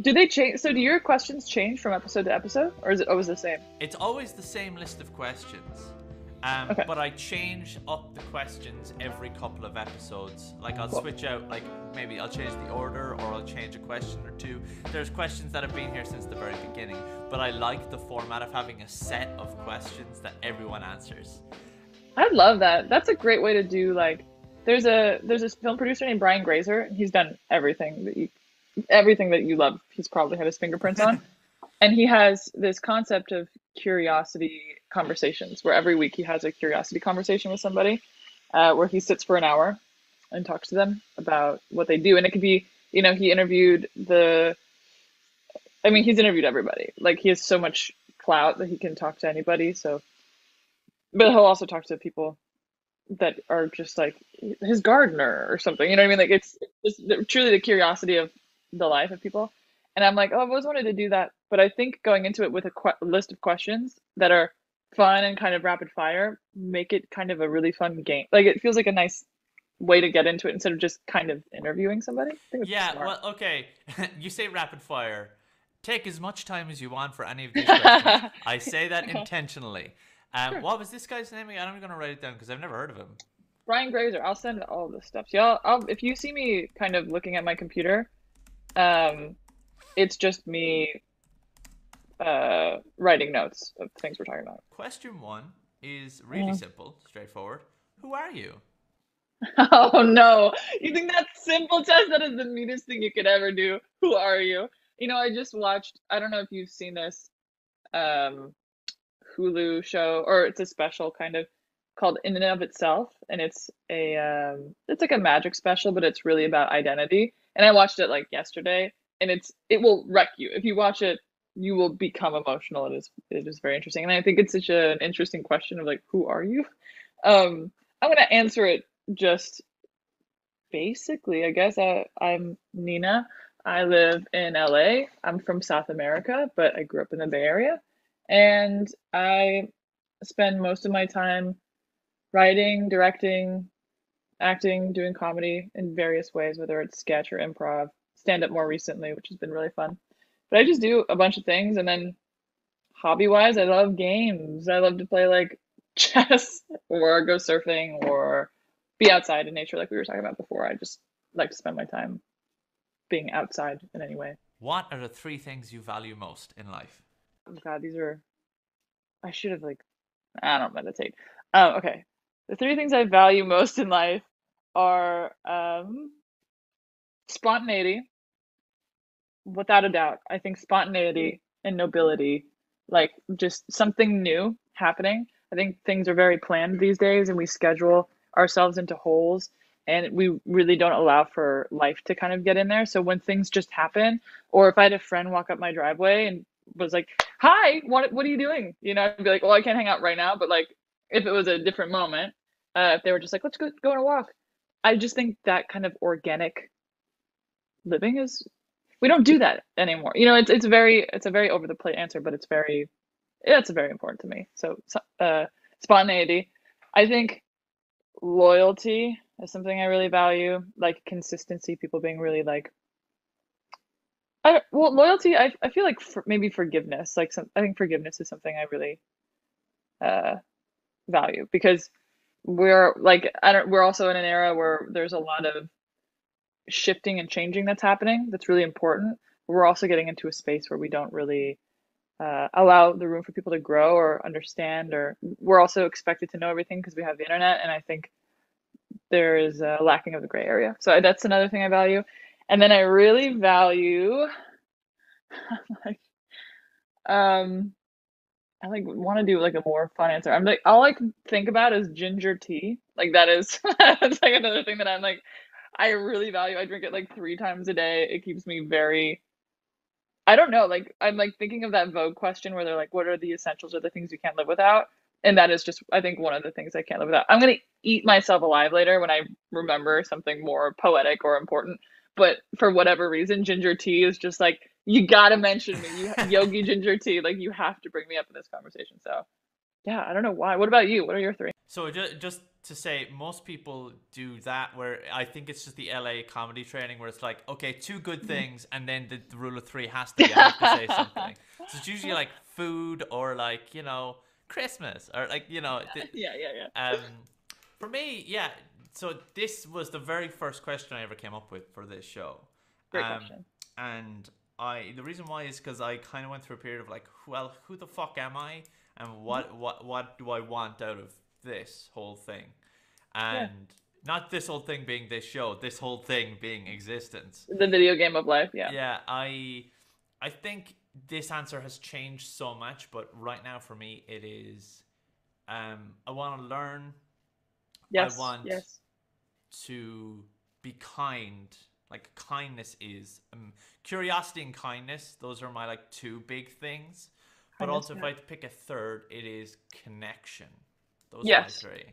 Do they change? So do your questions change from episode to episode, or is it always the same? It's always the same list of questions. Um, Okay. But I change up the questions every couple of episodes. Like I'll Cool. switch out, like maybe I'll change the order or I'll change a question or two. There's questions that have been here since the very beginning, but I like the format of having a set of questions that everyone answers. I love that. That's a great way to do like. There's a there's a film producer named Brian Grazer, he's done everything that you everything that you love. He's probably had his fingerprints on, and he has this concept of curiosity conversations, where every week he has a curiosity conversation with somebody, uh, where he sits for an hour and talks to them about what they do, and it could be you know he interviewed the. I mean, he's interviewed everybody. Like he has so much clout that he can talk to anybody. So but he'll also talk to people that are just like his gardener or something. You know what I mean? Like it's, it's truly the curiosity of the life of people. And I'm like, oh, I've always wanted to do that. But I think going into it with a que- list of questions that are fun and kind of rapid fire make it kind of a really fun game. Like it feels like a nice way to get into it instead of just kind of interviewing somebody. Yeah, smart. well, okay. you say rapid fire. Take as much time as you want for any of these questions. I say that intentionally. Um, Sure. What was this guy's name again? I'm going to write it down because I've never heard of him. Brian Grazer. I'll send all this stuff. Y'all, I'll, if you see me kind of looking at my computer, um, it's just me uh, writing notes of things we're talking about. Question one is really Yeah. simple, straightforward. Who are you? Oh no! You think that's simple, Tess? That is the meanest thing you could ever do. Who are you? You know, I just watched. I don't know if you've seen this um, Hulu show, or it's a special kind of called In and of Itself, and it's a um, it's like a magic special, but it's really about identity. And I watched it like yesterday, and it's it will wreck you if you watch it. You will become emotional. It is it is very interesting, and I think it's such a, an interesting question of like, who are you? Um, I'm gonna answer it just basically, I guess I, I'm Nina. I live in LA. I'm from South America, but I grew up in the Bay Area. And I spend most of my time writing, directing, acting, doing comedy in various ways, whether it's sketch or improv, stand up more recently, which has been really fun. But I just do a bunch of things. And then hobby wise, I love games. I love to play like chess or go surfing or be outside in nature like we were talking about before. I just like to spend my time being outside in any way. What are the three things you value most in life? Oh God, these are I should have like I don't meditate. Um, okay. The three things I value most in life are um spontaneity, without a doubt. I think spontaneity and nobility, like just something new happening. I think things are very planned these days and we schedule ourselves into holes and we really don't allow for life to kind of get in there. So when things just happen, or if I had a friend walk up my driveway and was like, "Hi, what what are you doing?" You know, I'd be like, "Well, I can't hang out right now." But like, if it was a different moment, uh, if they were just like, "Let's go go on a walk," I just think that kind of organic living is we don't do that anymore. You know, it's it's very it's a very over the plate answer, but it's very it's very important to me. So so- uh, spontaneity, I think loyalty is something I really value, like consistency, people being really like I well loyalty. I I feel like for, maybe forgiveness. Like some, I think forgiveness is something I really uh, value because we're like I don't. We're also in an era where there's a lot of shifting and changing that's happening. That's really important. We're also getting into a space where we don't really uh, allow the room for people to grow or understand, or we're also expected to know everything because we have the internet. And I think there is a lacking of the gray area. So that's another thing I value. And then I really value like um I like want to do like a more fun answer. I'm like all I can think about is ginger tea. Like that is that's like another thing that I'm like I really value. I drink it like three times a day. It keeps me very I don't know, like I'm like thinking of that Vogue question where they're like, what are the essentials or the things you can't live without? And that is just I think one of the things I can't live without. I'm gonna eat myself alive later when I remember something more poetic or important. But for whatever reason, ginger tea is just like you gotta mention me. You Yogi ginger tea, like you have to bring me up in this conversation. So yeah, I don't know why. What about you? What are your three? So just just to say, most people do that. Where I think it's just the LA comedy training, where it's like, okay, two good Mm-hmm. things, and then the, the rule of three has to be have to say something. So it's usually like food or like you know Christmas or like you know. th- Yeah, yeah, yeah. um, for me, yeah. So this was the very first question I ever came up with for this show. Great Um, question. And I, the reason why is because I kind of went through a period of like, well, who the fuck am I, and what, what, what do I want out of this whole thing, and not this whole thing being this show, this whole thing being existence The video game of life. Yeah. yeah i i think this answer has changed so much but right now for me it is um i want to learn Yes. i want Yes. to be kind like kindness is um, curiosity and kindness those are my like two big things but Kindness, also if i had to pick a third it is connection those Yes. are my three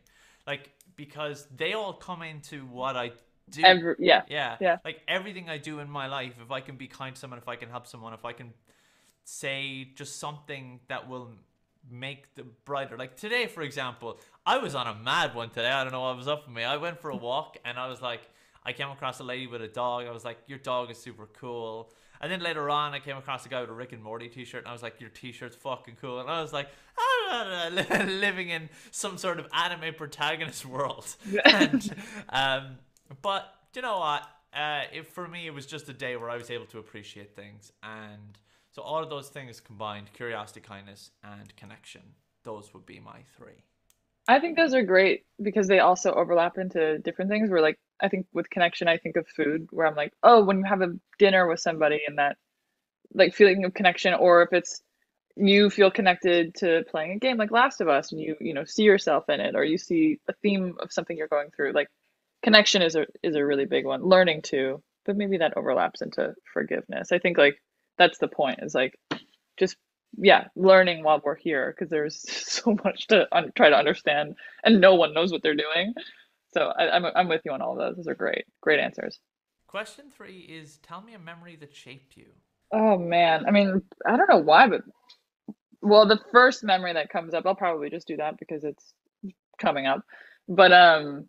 like because they all come into what i do Every, yeah. yeah. Yeah. Like everything I do in my life, if I can be kind to someone, if I can help someone, if I can say just something that will make the brighter. Like today, for example, I was on a mad one today. I don't know what was up with me. I went for a walk and I was like, I came across a lady with a dog. I was like, your dog is super cool. And then later on, I came across a guy with a Rick and Morty t-shirt, and I was like, "Your t-shirt's fucking cool." And I was like, living in some sort of anime protagonist world. and um, but you know what? Uh, it, for me, it was just a day where I was able to appreciate things, and so all of those things combined: curiosity, kindness, and connection. Those would be my three. I think those are great because they also overlap into different things. Where like I think with connection, I think of food, where I'm like, oh, when you have a dinner with somebody and that like feeling of connection, or if it's you feel connected to playing a game like Last of Us and you you know see yourself in it, or you see a theme of something you're going through. Like connection is a is a really big one. Learning too, but maybe that overlaps into forgiveness. I think like that's the point. Is like just yeah, learning while we're here because there's so much to un- try to understand, and no one knows what they're doing. So I, I'm I'm with you on all of those. Those are great, great answers. Question three is: Tell me a memory that shaped you. Oh man, I mean, I don't know why, but well, the first memory that comes up, I'll probably just do that because it's coming up. But um,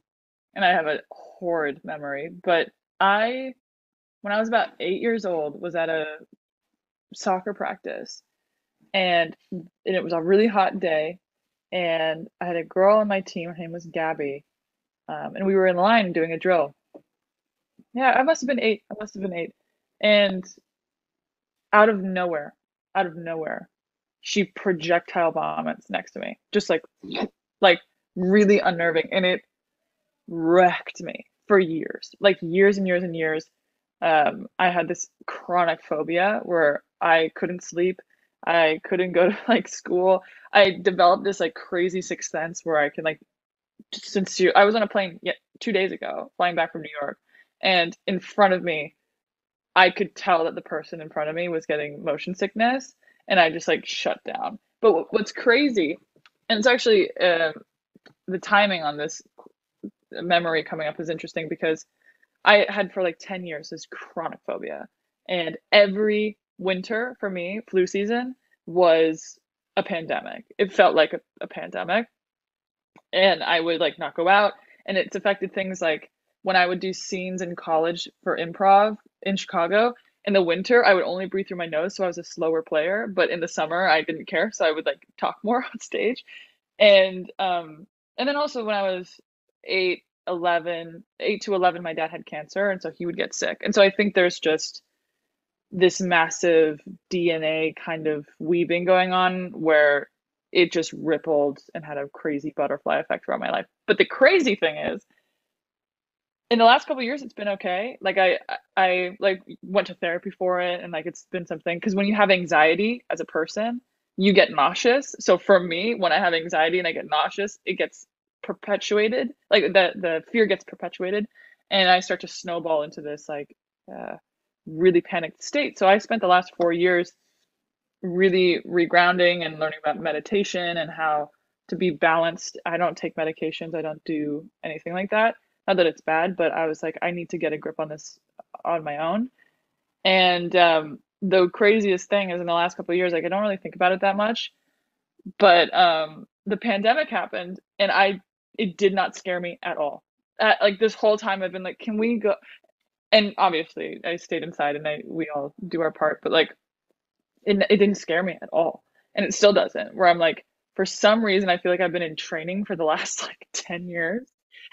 and I have a horrid memory, but I, when I was about eight years old, was at a soccer practice, and and it was a really hot day, and I had a girl on my team. Her name was Gabby, um, and we were in line doing a drill. Yeah, I must have been eight. I must have been eight, and out of nowhere, out of nowhere, she projectile vomits next to me, just like, like really unnerving, and it wrecked me for years, like years and years and years. Um, I had this chronic phobia where I couldn't sleep, I couldn't go to like school. I developed this like crazy sixth sense where I can like sincere. I was on a plane yeah, two days ago, flying back from New York, and in front of me, I could tell that the person in front of me was getting motion sickness, and I just like shut down. But what's crazy, and it's actually um the timing on this memory coming up is interesting because I had for like 10 years this chronic phobia, and every winter for me, flu season was a pandemic. It felt like a, a pandemic, and I would like not go out, and it's affected things like when I would do scenes in college for improv in Chicago. In the winter, I would only breathe through my nose, so I was a slower player. But in the summer, I didn't care, so I would like talk more on stage. And um, and then also when I was eight, 11, 8 to 11, my dad had cancer, and so he would get sick. And so I think there's just this massive DNA kind of weaving going on where it just rippled and had a crazy butterfly effect throughout my life. But the crazy thing is, in the last couple years, it's been okay. Like I, I I, like went to therapy for it, and like it's been something. Because when you have anxiety as a person, you get nauseous. So for me, when I have anxiety and I get nauseous, it gets perpetuated. Like the the fear gets perpetuated, and I start to snowball into this like uh, really panicked state. So I spent the last four years really regrounding and learning about meditation and how to be balanced. I don't take medications. I don't do anything like that. Not that it's bad, but I was like, I need to get a grip on this on my own. And um, the craziest thing is in the last couple of years, like I don't really think about it that much, but um, the pandemic happened and I it did not scare me at all. Uh, like this whole time I've been like, can we go? And obviously I stayed inside and I we all do our part, but like it, it didn't scare me at all. And it still doesn't. Where I'm like, for some reason I feel like I've been in training for the last like 10 years.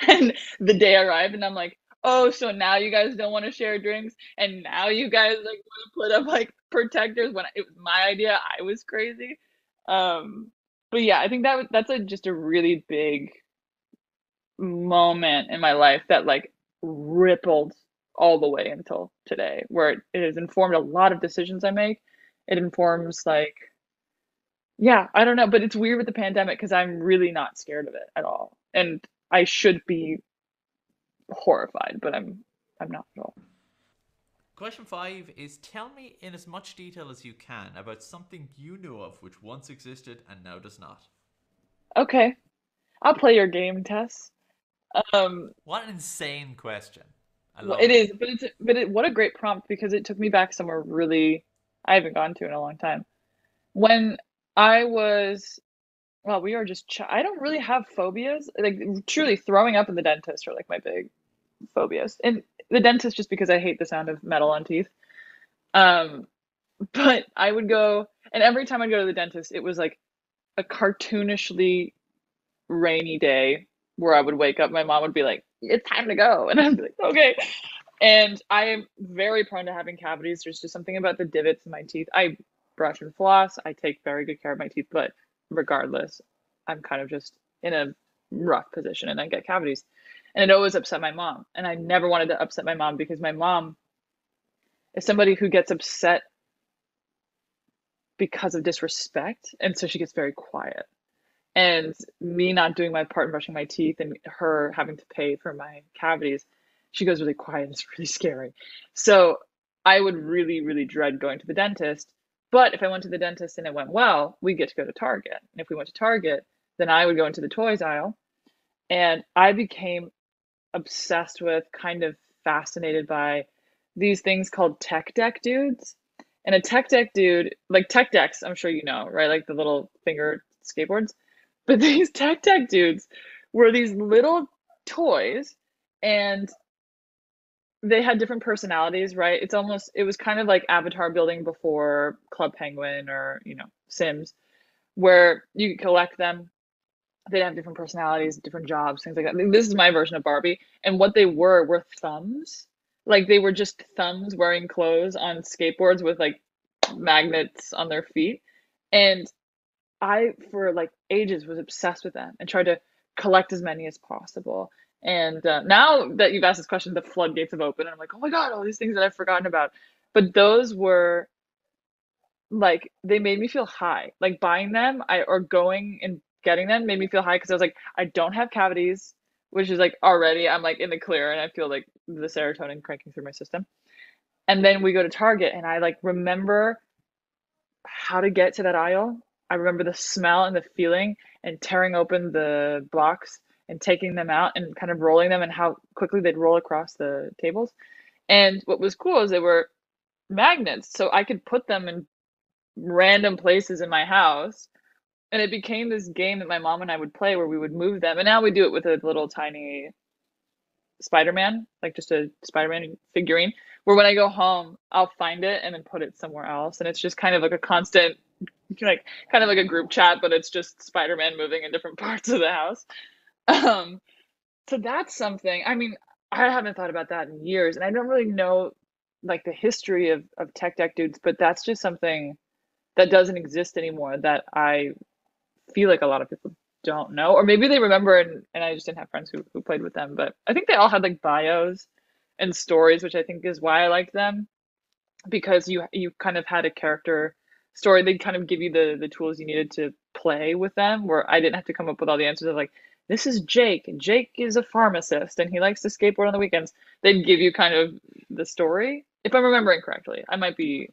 And the day I arrived and I'm like, oh, so now you guys don't want to share drinks and now you guys like want to put up like protectors when it was my idea. I was crazy. Um but yeah, I think that that's a just a really big moment in my life that like rippled all the way until today, where it, it has informed a lot of decisions I make. It informs like, yeah, I don't know, but it's weird with the pandemic because I'm really not scared of it at all, and I should be horrified, but I'm I'm not at all. Question five is tell me in as much detail as you can about something you knew of which once existed and now does not. Okay, I'll play your game, Tess. Um, what an insane question. Well, it, it is, but it's but it, what a great prompt because it took me back somewhere really I haven't gone to in a long time. When I was, well, we are just. Ch- I don't really have phobias. Like truly, throwing up in the dentist are like my big phobias, and the dentist just because I hate the sound of metal on teeth. Um, but I would go, and every time I'd go to the dentist, it was like a cartoonishly rainy day where I would wake up, my mom would be like, "It's time to go," and I'd be like, "Okay." And I am very prone to having cavities. There's just something about the divots in my teeth. I brush and floss. I take very good care of my teeth, but regardless, I'm kind of just in a rough position and I get cavities. And it always upset my mom. And I never wanted to upset my mom because my mom is somebody who gets upset because of disrespect. And so she gets very quiet and me not doing my part in brushing my teeth and her having to pay for my cavities she goes really quiet it's really scary. So i would really really dread going to the dentist but if i went to the dentist and it went well we get to go to target. And if we went to target then i would go into the toys aisle. And i became obsessed with kind of fascinated by these things called tech deck dudes. And a tech deck dude like tech decks i'm sure you know right? Like the little finger skateboards. But these tech deck dudes were these little toys and they had different personalities, right? It's almost it was kind of like avatar building before Club Penguin or, you know, Sims, where you collect them. They'd have different personalities, different jobs, things like that. This is my version of Barbie. And what they were were thumbs. Like they were just thumbs wearing clothes on skateboards with like magnets on their feet. And I, for like ages, was obsessed with them and tried to collect as many as possible. And uh, now that you've asked this question, the floodgates have opened, and I'm like, oh my god, all these things that I've forgotten about. But those were like they made me feel high. Like buying them, I or going and getting them made me feel high because I was like, I don't have cavities, which is like already I'm like in the clear, and I feel like the serotonin cranking through my system. And then we go to Target, and I like remember how to get to that aisle I remember the smell and the feeling and tearing open the box and taking them out and kind of rolling them and how quickly they'd roll across the tables. And what was cool is they were magnets, so I could put them in random places in my house. And it became this game that my mom and I would play where we would move them. And now we do it with a little tiny Spider Man, like just a Spider Man figurine, where when I go home, I'll find it and then put it somewhere else. And it's just kind of like a constant like kind of like a group chat, but it's just Spider-Man moving in different parts of the house. Um, so that's something. I mean, I haven't thought about that in years, and I don't really know like the history of of tech deck dudes, but that's just something that doesn't exist anymore that I feel like a lot of people don't know, or maybe they remember and, and I just didn't have friends who, who played with them. But I think they all had like bios and stories, which I think is why I liked them because you you kind of had a character story, they kind of give you the the tools you needed to play with them. Where I didn't have to come up with all the answers of like, this is Jake. Jake is a pharmacist and he likes to skateboard on the weekends. They'd give you kind of the story, if I'm remembering correctly. I might be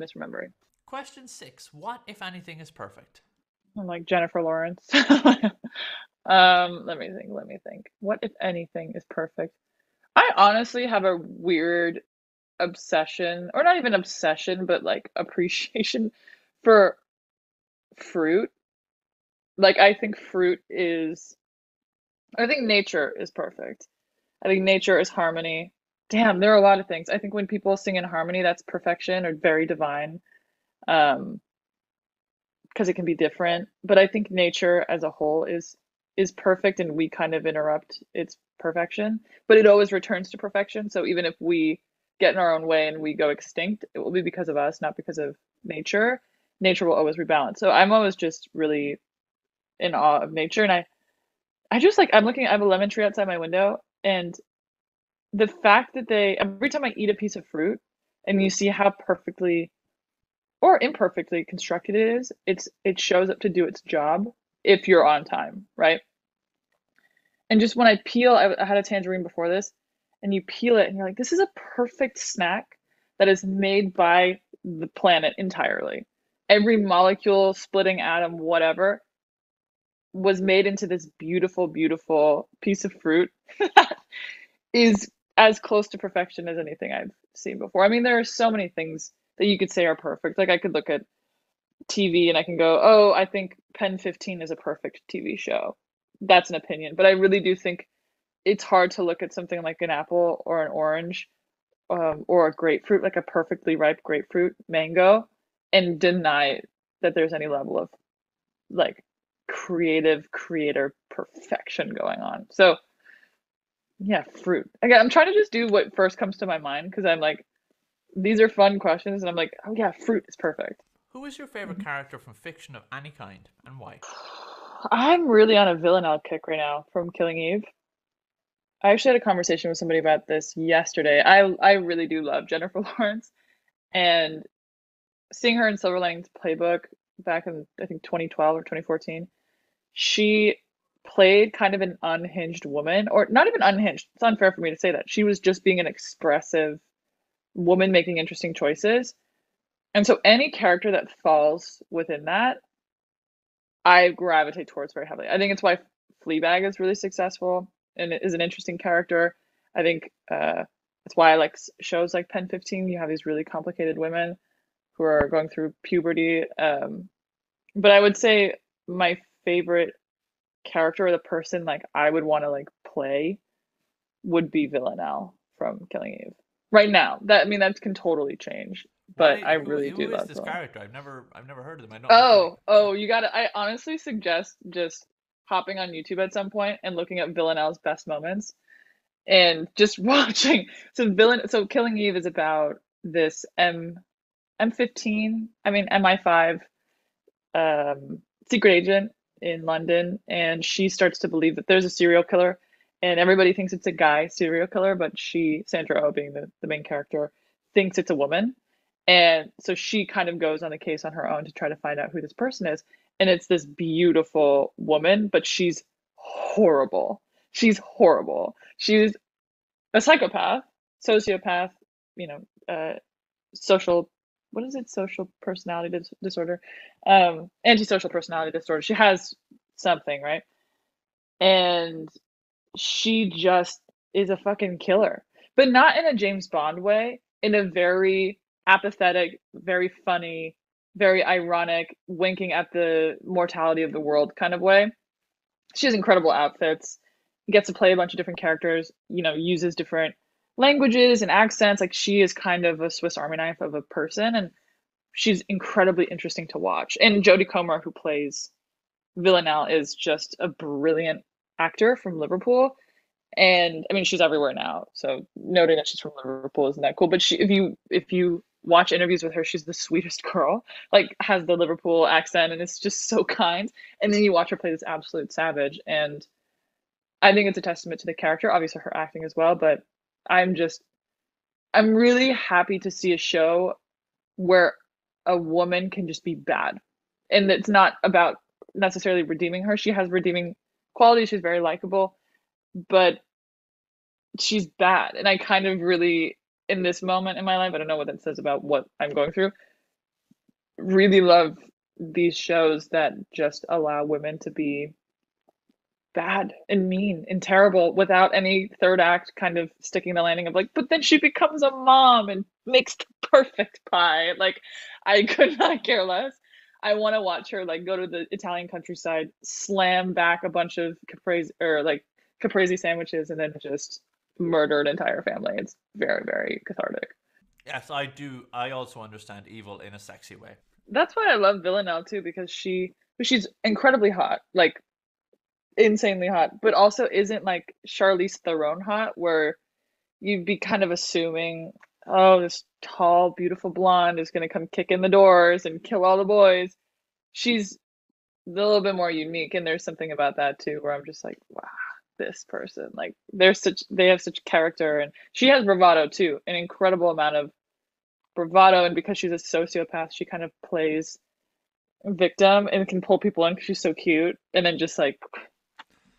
misremembering. Question six: What, if anything, is perfect? I'm like Jennifer Lawrence. um, let me think. Let me think. What, if anything, is perfect? I honestly have a weird obsession, or not even obsession, but like appreciation for fruit. Like I think fruit is I think nature is perfect. I think nature is harmony. Damn, there are a lot of things. I think when people sing in harmony, that's perfection or very divine. Um, because it can be different. But I think nature as a whole is is perfect and we kind of interrupt its perfection. But it always returns to perfection. So even if we get in our own way and we go extinct, it will be because of us, not because of nature. Nature will always rebalance. So I'm always just really in awe of nature and I I just like I'm looking I have a lemon tree outside my window and the fact that they every time I eat a piece of fruit and you see how perfectly or imperfectly constructed it is, it's it shows up to do its job if you're on time, right? And just when I peel, I, I had a tangerine before this, and you peel it and you're like, this is a perfect snack that is made by the planet entirely. Every molecule, splitting atom, whatever, was made into this beautiful, beautiful piece of fruit is as close to perfection as anything I've seen before. I mean, there are so many things that you could say are perfect. Like I could look at TV and I can go, oh, I think Pen 15 is a perfect TV show. That's an opinion. But I really do think it's hard to look at something like an apple or an orange um, or a grapefruit, like a perfectly ripe grapefruit, mango, and deny that there's any level of like creative creator perfection going on. So yeah, fruit. Again, I'm trying to just do what first comes to my mind because I'm like, these are fun questions, and I'm like, oh yeah, fruit is perfect. Who is your favorite character from fiction of any kind, and why? I'm really on a Villanelle kick right now from Killing Eve. I actually had a conversation with somebody about this yesterday. I I really do love Jennifer Lawrence, and seeing her in Silver Linings Playbook back in I think 2012 or 2014, she played kind of an unhinged woman, or not even unhinged. It's unfair for me to say that. She was just being an expressive woman making interesting choices. And so any character that falls within that, I gravitate towards very heavily. I think it's why Fleabag is really successful and is an interesting character. I think uh, that's why I like shows like Pen 15. You have these really complicated women who are going through puberty. Um, but I would say my favorite character or the person like I would want to like play would be Villanelle from Killing Eve right now. That I mean that can totally change, but I really who, do who love this character? I've never, I've never heard of them. I know. Oh, oh, you got to I honestly suggest just hopping on YouTube at some point and looking at Villanelle's best moments and just watching. So villain, so Killing Eve is about this M M15, I mean MI5 um secret agent in London and she starts to believe that there's a serial killer and everybody thinks it's a guy serial killer, but she, Sandra Oh being the, the main character, thinks it's a woman. And so she kind of goes on the case on her own to try to find out who this person is. And it's this beautiful woman, but she's horrible. She's horrible. She's a psychopath, sociopath, you know, uh, social, what is it? Social personality dis- disorder, um, antisocial personality disorder. She has something, right? And she just is a fucking killer, but not in a James Bond way, in a very apathetic, very funny, very ironic, winking at the mortality of the world kind of way. She has incredible outfits, gets to play a bunch of different characters, you know, uses different languages and accents. Like she is kind of a Swiss Army knife of a person, and she's incredibly interesting to watch. And Jodie Comer, who plays Villanelle, is just a brilliant actor from Liverpool. And I mean, she's everywhere now. So noting that she's from Liverpool isn't that cool. But she, if you if you watch interviews with her, she's the sweetest girl. Like has the Liverpool accent, and it's just so kind. And then you watch her play this absolute savage, and I think it's a testament to the character. Obviously, her acting as well. But I'm just, I'm really happy to see a show where a woman can just be bad, and it's not about necessarily redeeming her. She has redeeming qualities. She's very likable, but she's bad. And I kind of really, in this moment in my life, I don't know what that says about what I'm going through, really love these shows that just allow women to be bad and mean and terrible without any third act kind of sticking the landing of like, but then she becomes a mom and makes the perfect pie. Like, I could not care less. I want to watch her like go to the Italian countryside, slam back a bunch of caprese or like caprese sandwiches, and then just murder an entire family. It's very very cathartic. Yes, I do. I also understand evil in a sexy way. That's why I love Villanelle too because she she's incredibly hot, like insanely hot, but also isn't like Charlize Theron hot, where you'd be kind of assuming, oh, this tall, beautiful blonde is gonna come kick in the doors and kill all the boys. She's a little bit more unique, and there's something about that too, where I'm just like, wow, this person, like they're such, they have such character, and she has bravado too, an incredible amount of bravado, and because she's a sociopath, she kind of plays victim and can pull people in because she's so cute, and then just like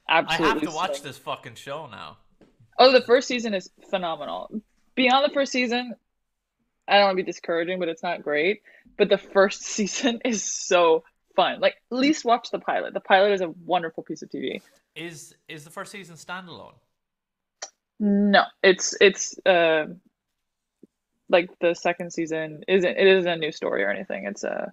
absolutely. I have to watch swing. this fucking show now. Oh, the first season is phenomenal. Beyond the first season, I don't want to be discouraging, but it's not great. But the first season is so fun. Like, at least watch the pilot. The pilot is a wonderful piece of TV. Is is the first season standalone? No, it's it's uh like the second season isn't it isn't a new story or anything. It's uh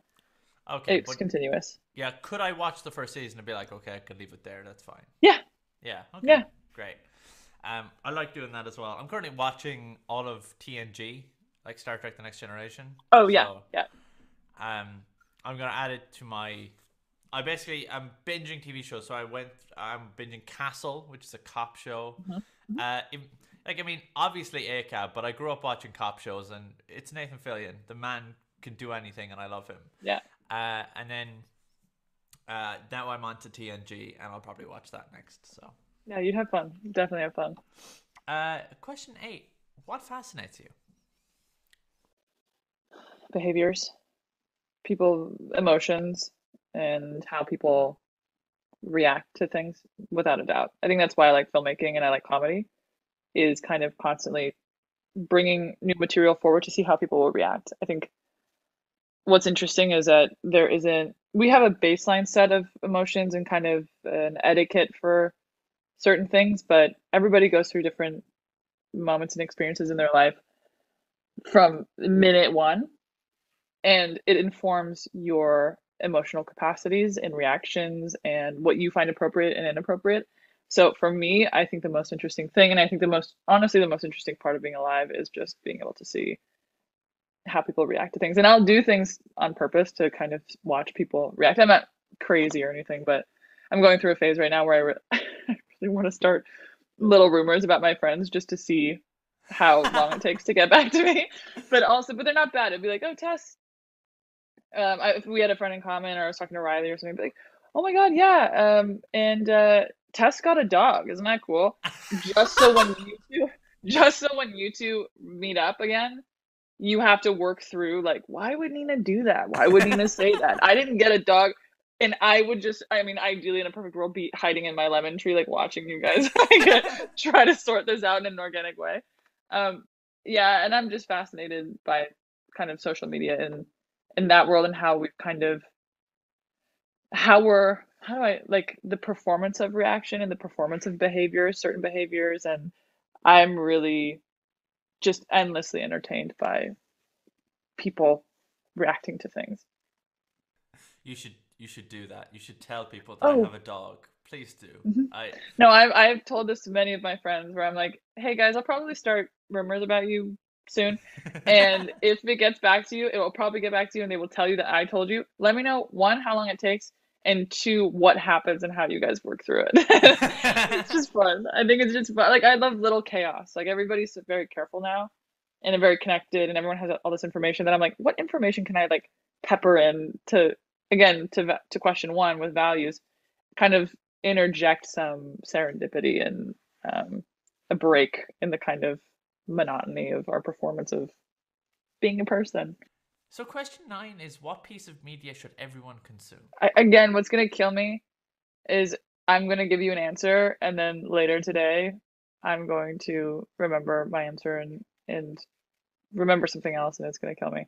Okay, it's but continuous. yeah, could I watch the first season and be like, okay, I could leave it there. That's fine. Yeah. Yeah. Okay. Yeah. Great. Um, I like doing that as well. I'm currently watching all of TNG, like Star Trek: The Next Generation. Oh yeah, So, yeah. Um, I'm gonna add it to my. I basically I'm binging TV shows. So I went. I'm binging Castle, which is a cop show. Mm-hmm. Uh, it- like I mean, obviously ACAB, but I grew up watching cop shows, and it's Nathan Fillion. The man can do anything, and I love him. Yeah. Uh, and then uh, now I'm on to TNG, and I'll probably watch that next. So, Yeah, you'd have fun. Definitely have fun. uh, question eight: What fascinates you? Behaviors, people emotions, and how people react to things without a doubt. I think that's why I like filmmaking and I like comedy is kind of constantly bringing new material forward to see how people will react. I think what's interesting is that there isn't we have a baseline set of emotions and kind of an etiquette for certain things, but everybody goes through different moments and experiences in their life from minute one and it informs your emotional capacities and reactions and what you find appropriate and inappropriate. So for me, I think the most interesting thing, and I think the most honestly the most interesting part of being alive is just being able to see how people react to things. And I'll do things on purpose to kind of watch people react. I'm not crazy or anything, but I'm going through a phase right now where I, re- I really want to start little rumors about my friends just to see how long it takes to get back to me. But also, but they're not bad. It'd be like, oh, Tess. Um, I, if we had a friend in common, or I was talking to Riley or something, I'd be like, oh my god, yeah. Um, and uh, Tess got a dog. Isn't that cool? Just so when you two, just so when you two meet up again, you have to work through like, why would Nina do that? Why would Nina say that? I didn't get a dog. And I would just, I mean, ideally in a perfect world, be hiding in my lemon tree, like watching you guys like, try to sort this out in an organic way. Um, yeah, and I'm just fascinated by kind of social media and in that world and how we've kind of how we're how do I like the performance of reaction and the performance of behaviors, certain behaviors, and I'm really just endlessly entertained by people reacting to things. You should you should do that. You should tell people that I Oh. have a dog. Please do. Mhm. I No, I've I've told this to many of my friends where I'm like, hey guys, I'll probably start rumors about you soon. And if it gets back to you, it will probably get back to you and they will tell you that I told you. Let me know one, how long it takes, and two, what happens and how you guys work through it. it's just fun. I think it's just fun. Like I love little chaos. Like everybody's very careful now and very connected and everyone has all this information that I'm like, what information can I like pepper in to again to to question one with values, kind of interject some serendipity and um, a break in the kind of monotony of our performance of being a person. So question nine is what piece of media should everyone consume? I, again, what's gonna kill me is I'm gonna give you an answer, and then later today, I'm going to remember my answer and and remember something else, and it's gonna kill me.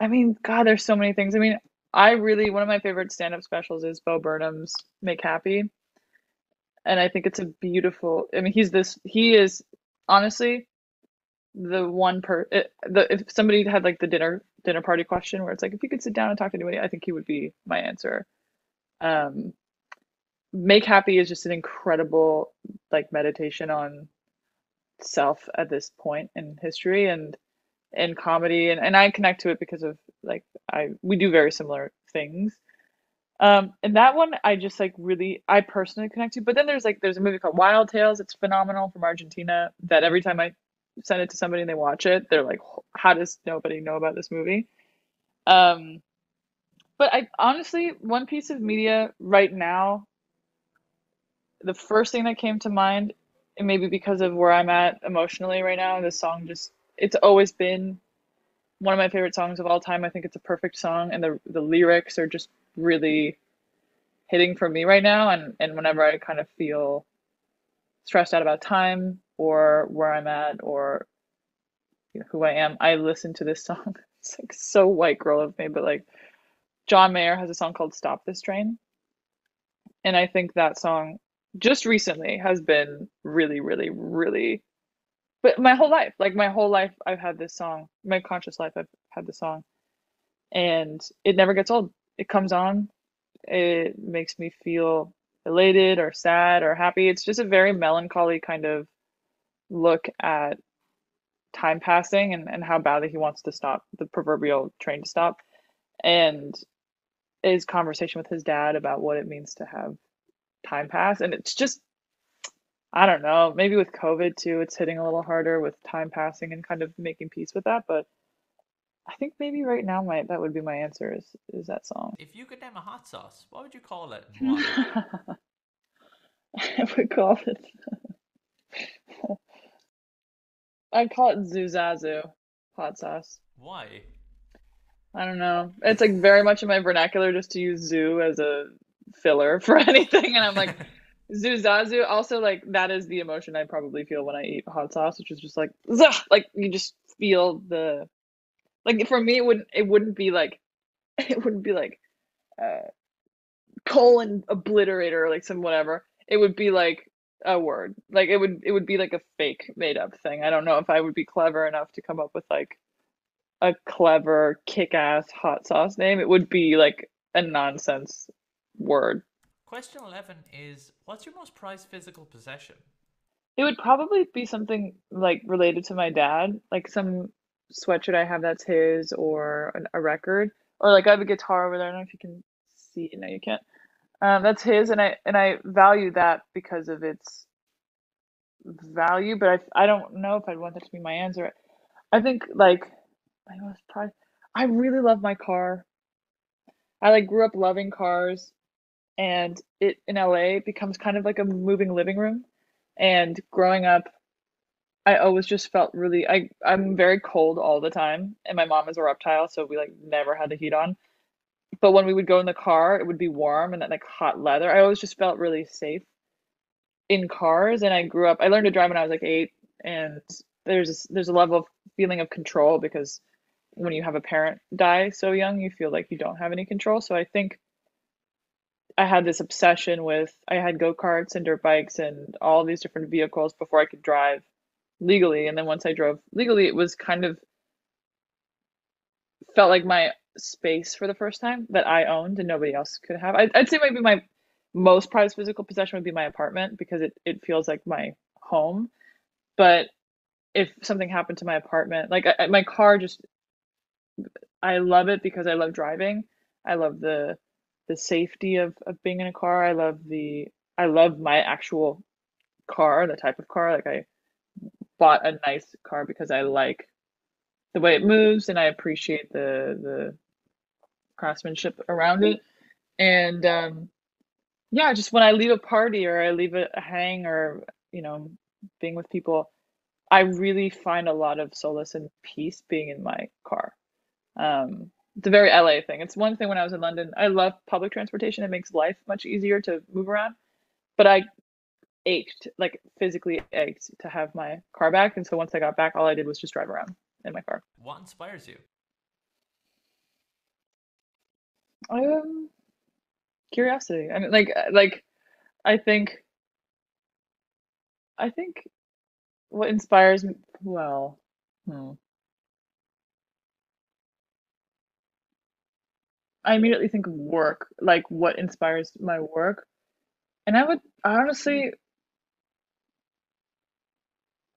I mean, God, there's so many things. I mean, I really one of my favorite stand-up specials is Bo Burnham's Make Happy, and I think it's a beautiful. I mean, he's this. He is honestly the one per it, the if somebody had like the dinner dinner party question where it's like if you could sit down and talk to anybody, I think he would be my answer. Um, Make Happy is just an incredible like meditation on self at this point in history and in comedy and, and I connect to it because of like I we do very similar things. Um, and that one I just like really I personally connect to. But then there's like there's a movie called Wild Tales. It's phenomenal from Argentina. That every time I send it to somebody and they watch it, they're like, "How does nobody know about this movie?" Um, but I honestly, one piece of media right now, the first thing that came to mind, and maybe because of where I'm at emotionally right now, this song just it's always been one of my favorite songs of all time. I think it's a perfect song, and the the lyrics are just really hitting for me right now. And and whenever I kind of feel stressed out about time or where I'm at or you know, who I am, I listen to this song. It's like so white girl of me, but like John Mayer has a song called "Stop This Train," and I think that song just recently has been really, really, really but my whole life like my whole life i've had this song my conscious life i've had this song. And it never gets old. It comes on. It makes me feel elated or sad or happy. It's just a very melancholy kind of look at time passing and, and how badly he wants to stop the proverbial train to stop and his conversation with his dad about what it means to have time pass and it's just I don't know. Maybe with COVID too, it's hitting a little harder with time passing and kind of making peace with that. But I think maybe right now my that would be my answer is is that song. If you could name a hot sauce, what would you call it? I would call it. I'd call it Zuzazu hot sauce. Why? I don't know. It's like very much in my vernacular just to use zoo as a filler for anything, and I'm like. Zuzazu also like that is the emotion I probably feel when I eat hot sauce, which is just like Zah! like you just feel the like for me it wouldn't it wouldn't be like it wouldn't be like uh colon obliterator or like some whatever. It would be like a word. Like it would it would be like a fake made up thing. I don't know if I would be clever enough to come up with like a clever kick ass hot sauce name. It would be like a nonsense word. Question 11 is What's your most prized physical possession? It would probably be something like related to my dad, like some sweatshirt I have that's his, or an, a record, or like I have a guitar over there. I don't know if you can see it. No, you can't. Um, that's his, and I and I value that because of its value. But I I don't know if I'd want that to be my answer. I think like my most prized. I really love my car. I like grew up loving cars and it in LA becomes kind of like a moving living room. And growing up, I always just felt really I I'm very cold all the time, and my mom is a reptile, so we like never had the heat on. But when we would go in the car, it would be warm and that like hot leather. I always just felt really safe in cars, and I grew up. I learned to drive when I was like eight, and there's a, there's a level of feeling of control because when you have a parent die so young, you feel like you don't have any control. So I think I had this obsession with I had go-karts and dirt bikes and all these different vehicles before I could drive legally. And then once I drove legally, it was kind of felt like my space for the first time that I owned and nobody else could have. I, I'd say maybe my most prized physical possession would be my apartment because it, it feels like my home. But if something happened to my apartment, like I, my car just, I love it because I love driving. I love the the safety of, of being in a car. I love the I love my actual car, the type of car. Like I bought a nice car because I like the way it moves and I appreciate the the craftsmanship around it. And um yeah, just when I leave a party or I leave a, hang or you know, being with people, I really find a lot of solace and peace being in my car. Um, it's a very LA thing. It's one thing when I was in London. I love public transportation. It makes life much easier to move around. But I ached, like physically ached to have my car back. And so once I got back, all I did was just drive around in my car. What inspires you? Um, curiosity. I mean, like, like, I think, I think what inspires me, well, Hmm. I immediately think of work, like what inspires my work. And I would honestly,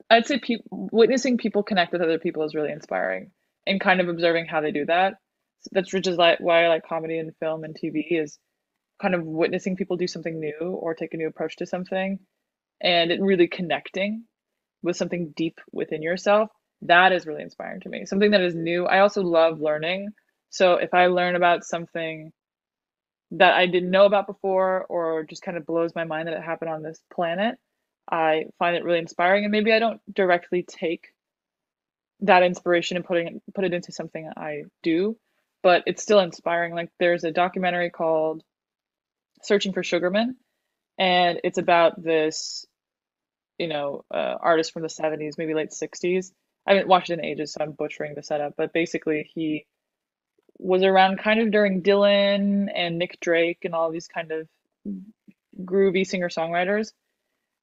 I'd say witnessing people connect with other people is really inspiring and kind of observing how they do that. That's which is like why I like comedy and film and TV is kind of witnessing people do something new or take a new approach to something and it really connecting with something deep within yourself. That is really inspiring to me. Something that is new. I also love learning. So if I learn about something that I didn't know about before or just kind of blows my mind that it happened on this planet, I find it really inspiring. And maybe I don't directly take that inspiration and putting put it into something I do, but it's still inspiring. Like there's a documentary called Searching for Sugarman, and it's about this, you know, uh, artist from the 70s, maybe late 60s. I haven't watched it in ages, so I'm butchering the setup, but basically he was around kind of during Dylan and Nick Drake and all these kind of groovy singer-songwriters.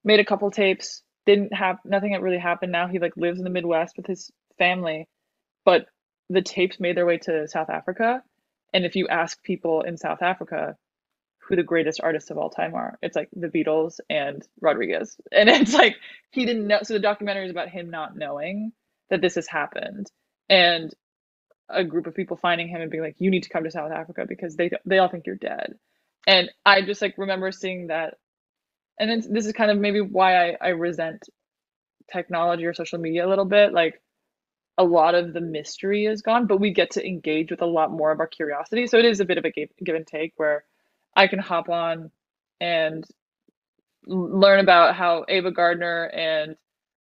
Made a couple tapes, didn't have nothing that really happened. Now he like lives in the Midwest with his family, but the tapes made their way to South Africa. And if you ask people in South Africa who the greatest artists of all time are, it's like the Beatles and Rodriguez. And it's like he didn't know. So the documentary is about him not knowing that this has happened. And a group of people finding him and being like, "You need to come to South Africa because they they all think you're dead." And I just like remember seeing that, and then this is kind of maybe why I I resent technology or social media a little bit. Like a lot of the mystery is gone, but we get to engage with a lot more of our curiosity. So it is a bit of a give, give and take where I can hop on and learn about how Ava Gardner and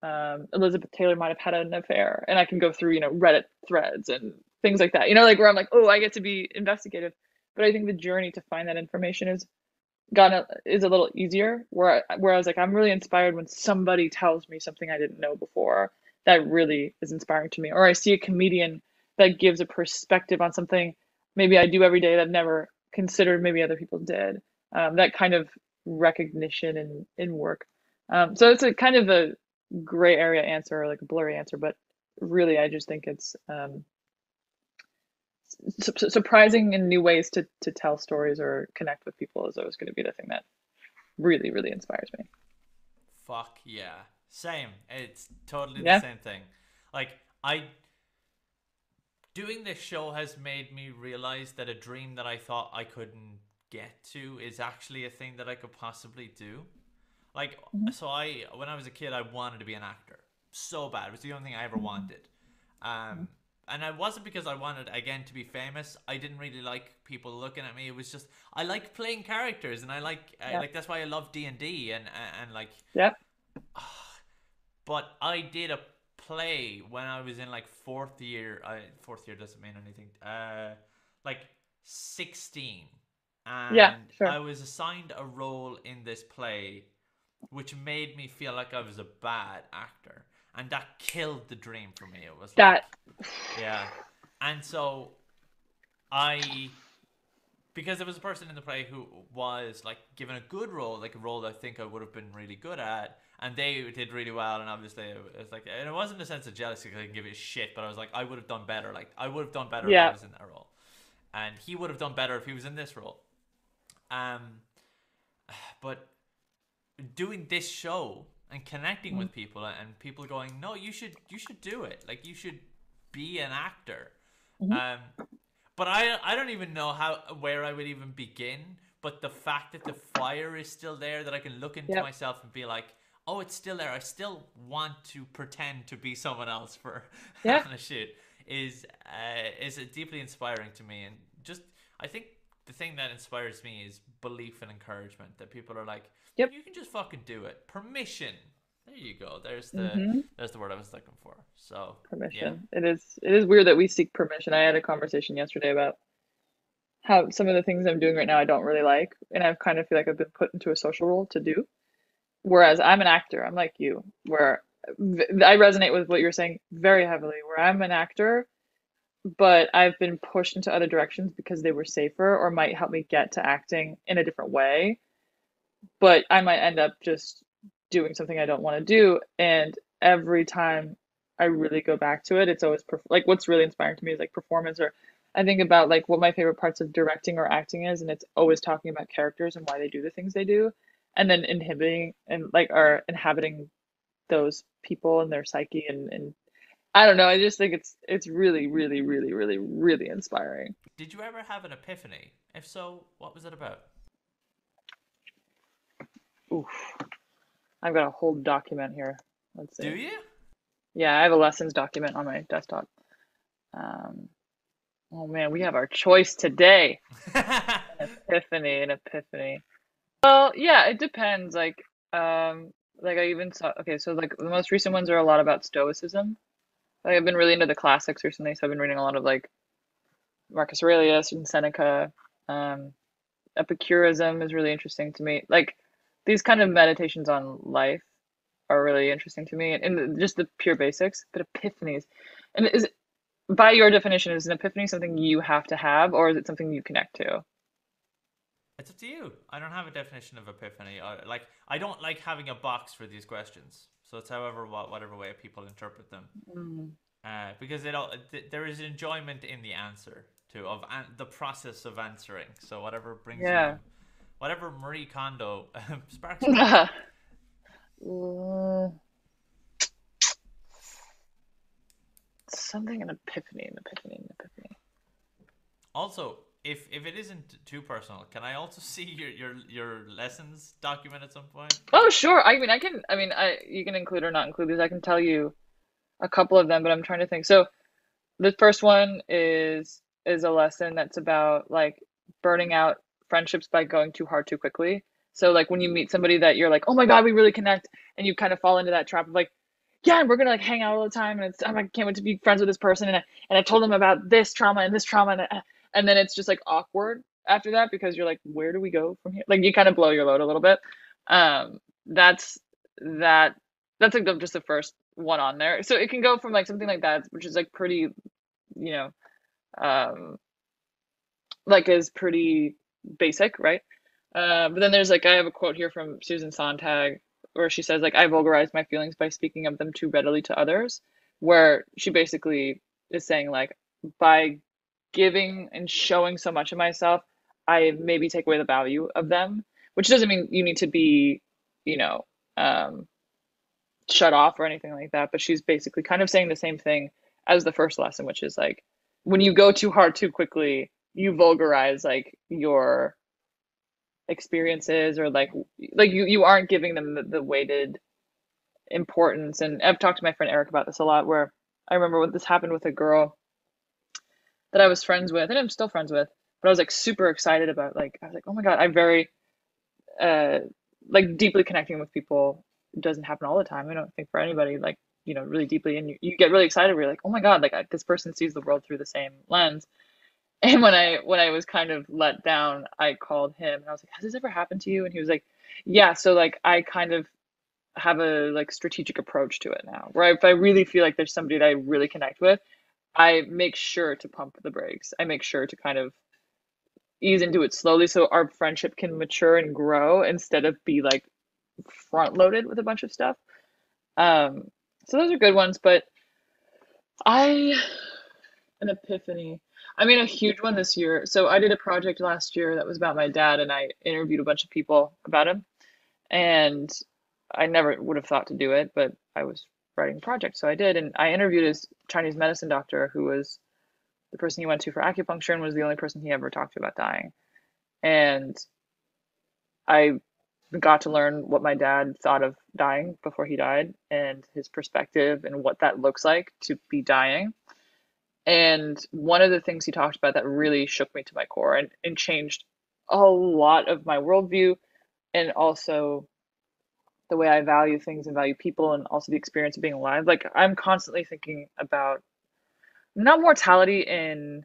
um, Elizabeth Taylor might have had an affair, and I can go through, you know, Reddit threads and things like that. You know, like where I'm like, oh, I get to be investigative. But I think the journey to find that information is gotten is a little easier. Where where I was like, I'm really inspired when somebody tells me something I didn't know before. That really is inspiring to me. Or I see a comedian that gives a perspective on something maybe I do every day that I've never considered maybe other people did. Um, that kind of recognition in in work. Um, so it's a kind of a gray area answer or like a blurry answer, but really I just think it's um, su- surprising in new ways to to tell stories or connect with people is always going to be the thing that really really inspires me. Fuck yeah. Same. It's totally Yeah. the same thing. Like I doing this show has made me realize that a dream that I thought I couldn't get to is actually a thing that I could possibly do. Like mm-hmm. so I when I was a kid I wanted to be an actor so bad. It was the only thing I ever mm-hmm. wanted. Um mm-hmm. and it wasn't because I wanted again to be famous. I didn't really like people looking at me. It was just I like playing characters and I like I, like that's why I love D&D and and like Yep. Ah, but I did a play when I was in like fourth year. I fourth year doesn't mean anything. Uh, like sixteen, and Yeah, sure. I was assigned a role in this play, which made me feel like I was a bad actor, and that killed the dream for me. It was That like, yeah, and so I because there was a person in the play who was like given a good role, like a role that I think I would have been really good at, and they did really well. And obviously, it was like, and it wasn't a sense of jealousy because I didn't give it a shit, but I was like, I would have done better. Like I would have done better if I was in that role, and he would have done better if he was in this role. Um, but doing this show and connecting with people and people going, no, you should, you should do it. Like you should be an actor. Um, but I I don't even know how where I would even begin. But the fact that the fire is still there, that I can look into Yep. myself and be like, oh, it's still there. I still want to pretend to be someone else for Yeah. having a shoot is uh, is deeply inspiring to me. And just I think the thing that inspires me is belief and encouragement. That people are like, Yep. you can just fucking do it. Permission. There you go. There's the Mhm. there's the word I was looking for. So permission. It is it is weird that we seek permission. I had a conversation yesterday about how some of the things I'm doing right now I don't really like, and I kind of feel like I've been put into a social role to do. Whereas I'm an actor, I'm like you, where I resonate with what you're saying very heavily. Where I'm an actor, but I've been pushed into other directions because they were safer or might help me get to acting in a different way. But I might end up just doing something I don't want to do, and every time I really go back to it, it's always perf like what's really inspiring to me is like performance or I think about like what my favorite parts of directing or acting is, and it's always talking about characters and why they do the things they do, and then inhibiting and like are inhabiting those people and their psyche and and I don't know. I just think it's it's really, really, really, really, really inspiring. Did you ever have an epiphany? If so, what was it about? Oof. I've got a whole document here. Let's see. Do you? Yeah, I have a lessons document on my desktop. Um, oh man, we have our choice today. Epiphany, an epiphany. Well, yeah, it depends. Like, um, like I even saw. Okay, so like the most recent ones are a lot about Stoicism. Like I've been really into the classics recently, so I've been reading a lot of like Marcus Aurelius and Seneca. Um, Epicurism is really interesting to me. Like these kind of meditations on life are really interesting to me, and, and just the pure basics. But epiphanies, and is by your definition, is an epiphany something you have to have, or is it something you connect to? It's up to you. I don't have a definition of epiphany. I, like I don't like having a box for these questions. So it's however wha- whatever way people interpret them. Mm. Uh, because it all th- there is enjoyment in the answer too of an- the process of answering. So whatever brings Yeah. you, whatever Marie Kondo sparks. Uh, something an epiphany, an epiphany, an epiphany. Also, if if it isn't too personal, can I also see your your your lessons document at some point? Oh, sure. I mean, I can. I mean, I you can include or not include these. I can tell you a couple of them, but I'm trying to think. So the first one is is a lesson that's about like burning out friendships by going too hard too quickly. So like when you meet somebody that you're like, oh my God, we really connect, and you kind of fall into that trap of like, yeah, we're gonna like hang out all the time, and it's I can't wait to be friends with this person, and I, and I told them about this trauma and this trauma, and and then it's just like awkward after that because you're like, where do we go from here? Like you kind of blow your load a little bit. Um, that's that that's like the, just the first one on there. So it can go from like something like that, which is like pretty, you know, um, like is pretty basic, right? Uh, but then there's like I have a quote here from Susan Sontag where she says like I vulgarize my feelings by speaking of them too readily to others, where she basically is saying like by giving and showing so much of myself, I maybe take away the value of them, which doesn't mean you need to be, you know, um, shut off or anything like that. But she's basically kind of saying the same thing as the first lesson, which is like when you go too hard too quickly, you vulgarize like your experiences or like like you you aren't giving them the, the weighted importance. And I've talked to my friend Eric about this a lot, where I remember when this happened with a girl that I was friends with, and I'm still friends with, but I was like super excited about like I was like, oh my God, I'm very uh like deeply connecting with people it doesn't happen all the time. I don't think for anybody like, you know, really deeply and you, you get really excited where you're like, oh my God, like I, this person sees the world through the same lens. And when I when I was kind of let down, I called him and I was like, has this ever happened to you? And he was like, yeah, so like I kind of have a like strategic approach to it now, where if I really feel like there's somebody that I really connect with, I make sure to pump the brakes. I make sure to kind of ease into it slowly so our friendship can mature and grow instead of be like front loaded with a bunch of stuff. Um, so those are good ones, but I an epiphany. I mean, a huge one this year. So I did a project last year that was about my dad, and I interviewed a bunch of people about him. And I never would have thought to do it, but I was writing a project, so I did. And I interviewed his Chinese medicine doctor, who was the person he went to for acupuncture and was the only person he ever talked to about dying. And I got to learn what my dad thought of dying before he died and his perspective and what that looks like to be dying. And one of the things he talked about that really shook me to my core and, and changed a lot of my worldview and also the way I value things and value people and also the experience of being alive. Like I'm constantly thinking about not mortality in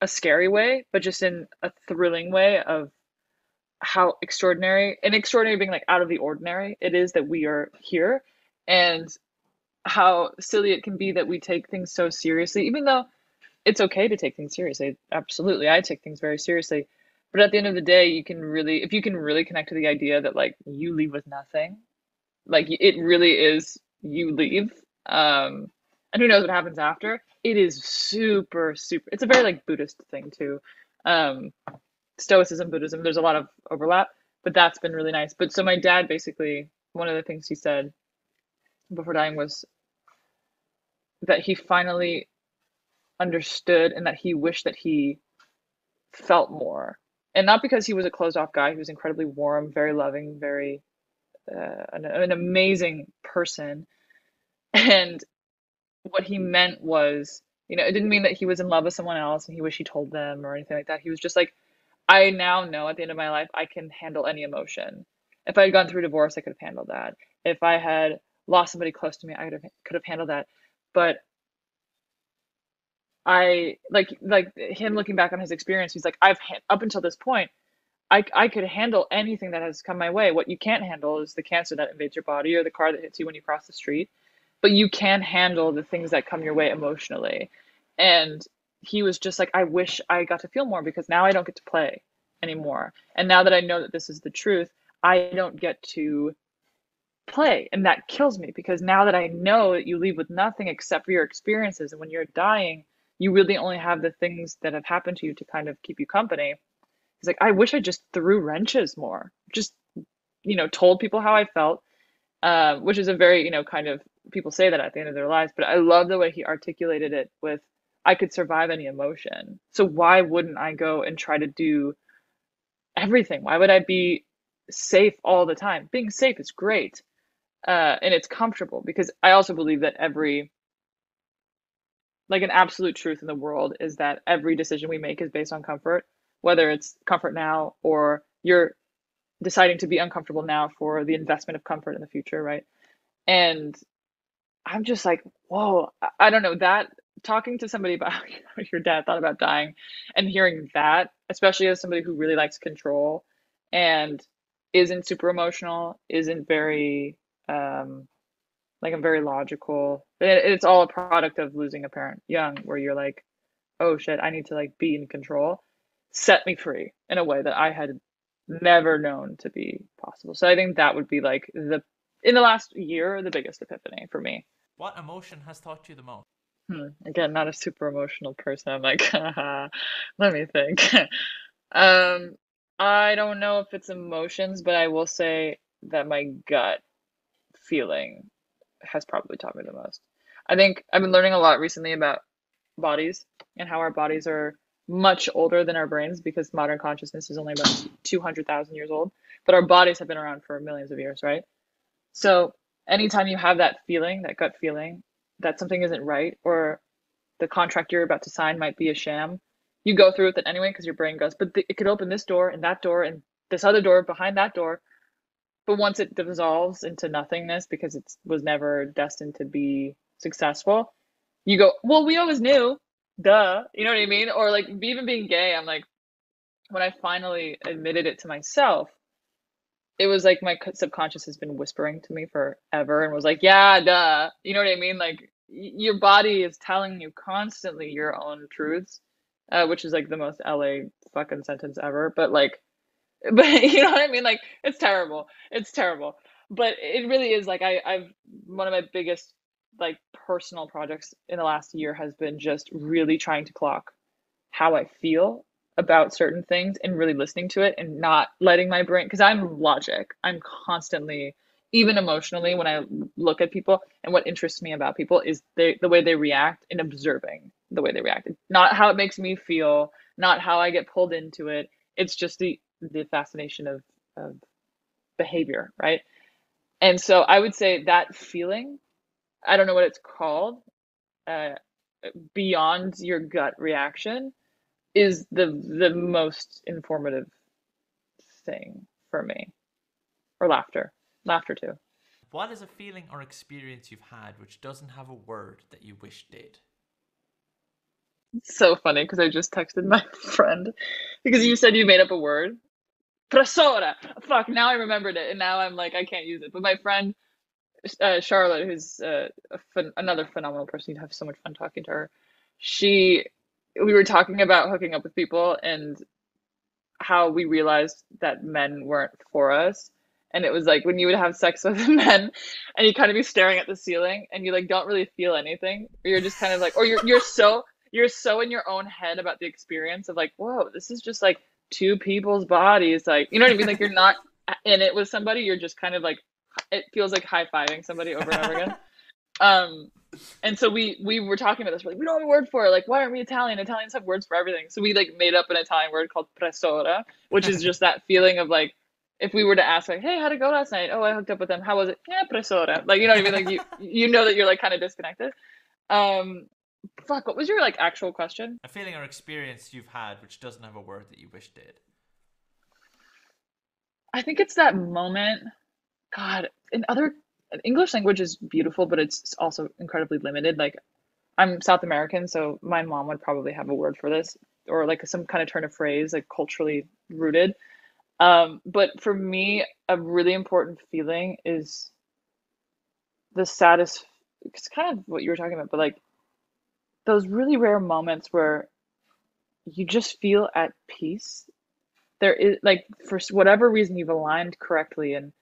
a scary way, but just in a thrilling way of how extraordinary and extraordinary being like out of the ordinary it is that we are here and how silly it can be that we take things so seriously, even though it's okay to take things seriously. Absolutely, I take things very seriously. But at the end of the day, you can really, if you can really connect to the idea that like you leave with nothing, like it really is you leave. Um, and who knows what happens after. It is super, super. It's a very like Buddhist thing too. Um, Stoicism, Buddhism. There's a lot of overlap, but that's been really nice. But so my dad basically one of the things he said before dying was that he finally understood and that he wished that he felt more. And not because he was a closed off guy, he was incredibly warm, very loving, very uh, an, an amazing person. And what he meant was, you know, it didn't mean that he was in love with someone else and he wished he told them or anything like that. He was just like, I now know at the end of my life, I can handle any emotion. If I had gone through divorce, I could have handled that. If I had lost somebody close to me, I could have could have handled that. But I like like him looking back on his experience. He's like, I've up until this point, I I could handle anything that has come my way. What you can't handle is the cancer that invades your body or the car that hits you when you cross the street. But you can handle the things that come your way emotionally. And he was just like, I wish I got to feel more because now I don't get to play anymore. And now that I know that this is the truth, I don't get to play. And that kills me because now that I know that you leave with nothing except for your experiences, and when you're dying, you really only have the things that have happened to you to kind of keep you company. He's like, I wish I just threw wrenches more, just, you know, told people how I felt, uh, which is a very, you know, kind of people say that at the end of their lives. But I love the way he articulated it with, I could survive any emotion. So why wouldn't I go and try to do everything? Why would I be safe all the time? Being safe is great. Uh, and it's comfortable because I also believe that every like an absolute truth in the world is that every decision we make is based on comfort, whether it's comfort now or you're deciding to be uncomfortable now for the investment of comfort in the future, right? And I'm just like, whoa, I don't know that talking to somebody about your dad thought about dying and hearing that, especially as somebody who really likes control and isn't super emotional, isn't very um like I'm very logical. it's all a product of losing a parent young, where you're like, oh shit, I need to like be in control, set me free in a way that I had never known to be possible. So I think that would be like the in the last year the biggest epiphany for me. What emotion has taught you the most? Hmm. Again, not a super emotional person. I'm like, let me think. um, I don't know if it's emotions, but I will say that my gut feeling has probably taught me the most. I think I've been learning a lot recently about bodies and how our bodies are much older than our brains because modern consciousness is only about 200,000 years old, but our bodies have been around for millions of years, right? So, anytime you have that feeling, that gut feeling that something isn't right or the contract you're about to sign might be a sham, you go through with it anyway because your brain goes, but th- it could open this door and that door and this other door behind that door but once it dissolves into nothingness because it was never destined to be successful, you go, well, we always knew, duh. You know what I mean? Or like even being gay, I'm like, when I finally admitted it to myself, it was like my subconscious has been whispering to me forever and was like, yeah, duh. You know what I mean? Like your body is telling you constantly your own truths, uh, which is like the most LA fucking sentence ever. But like, but you know what I mean? Like it's terrible. It's terrible. But it really is like I, I've one of my biggest like personal projects in the last year has been just really trying to clock how I feel about certain things and really listening to it and not letting my brain because I'm logic. I'm constantly even emotionally when I look at people and what interests me about people is they, the way they react and observing the way they react. Not how it makes me feel, not how I get pulled into it. It's just the the fascination of, of behavior, right? And so I would say that feeling, I don't know what it's called, uh, beyond your gut reaction, is the the most informative thing for me. Or laughter, laughter too. What is a feeling or experience you've had which doesn't have a word that you wish did? It's so funny because I just texted my friend because you said you made up a word Professora. Fuck, now I remembered it, and now I'm like, I can't use it. But my friend uh, Charlotte, who's uh, another phenomenal person, you'd have so much fun talking to her. She, we were talking about hooking up with people and how we realized that men weren't for us. and it was like when you would have sex with men and you kind of be staring at the ceiling and you like don't really feel anything or you're just kind of like or you're you're so you're so in your own head about the experience of like whoa this is just like two people's bodies like you know what i mean? Like you're not in it with somebody you're just kind of like it feels like high-fiving somebody over and over again. Um and so we we were talking about this. We're like we don't have a word for it. Like why aren't we italian? Italians have words for everything. So we like made up an italian word called pressora which is just that feeling of like if we were to ask like hey how'd it go last night? Oh i hooked up with them. How was it? Yeah pressora like you know what i mean? Like you you know that you're like kind of disconnected. Um fuck what was your like actual question A feeling or experience you've had which doesn't have a word that you wish did. i think it's that moment god in other english language is beautiful but it's also incredibly limited like i'm south american so my mom would probably have a word for this or like some kind of turn of phrase like culturally rooted um but for me a really important feeling is the saddest it's kind of what you were talking about but like those really rare moments where you just feel at peace. There is like for whatever reason you've aligned correctly and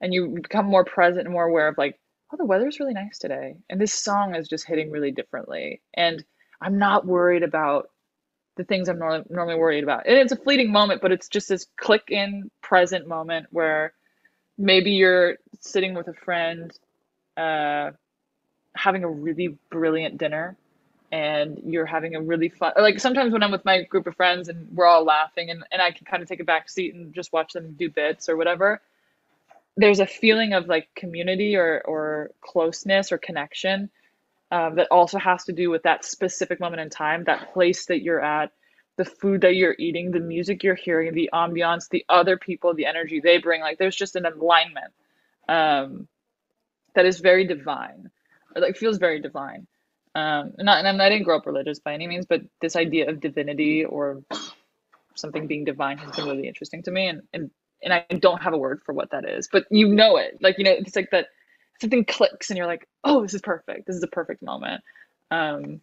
and you become more present and more aware of like oh the weather's really nice today and this song is just hitting really differently and i'm not worried about the things i'm nor- normally worried about. And it's a fleeting moment but it's just this click in present moment where maybe you're sitting with a friend uh having a really brilliant dinner and you're having a really fun like sometimes when I'm with my group of friends and we're all laughing and, and I can kind of take a back seat and just watch them do bits or whatever, there's a feeling of like community or or closeness or connection um, that also has to do with that specific moment in time, that place that you're at, the food that you're eating, the music you're hearing, the ambiance, the other people, the energy they bring. Like there's just an alignment um, that is very divine, or like feels very divine. Um, and not, and I didn't grow up religious by any means, but this idea of divinity or something being divine has been really interesting to me, and and and I don't have a word for what that is, but you know it, like you know, it's like that something clicks, and you're like, oh, this is perfect. This is a perfect moment. Um,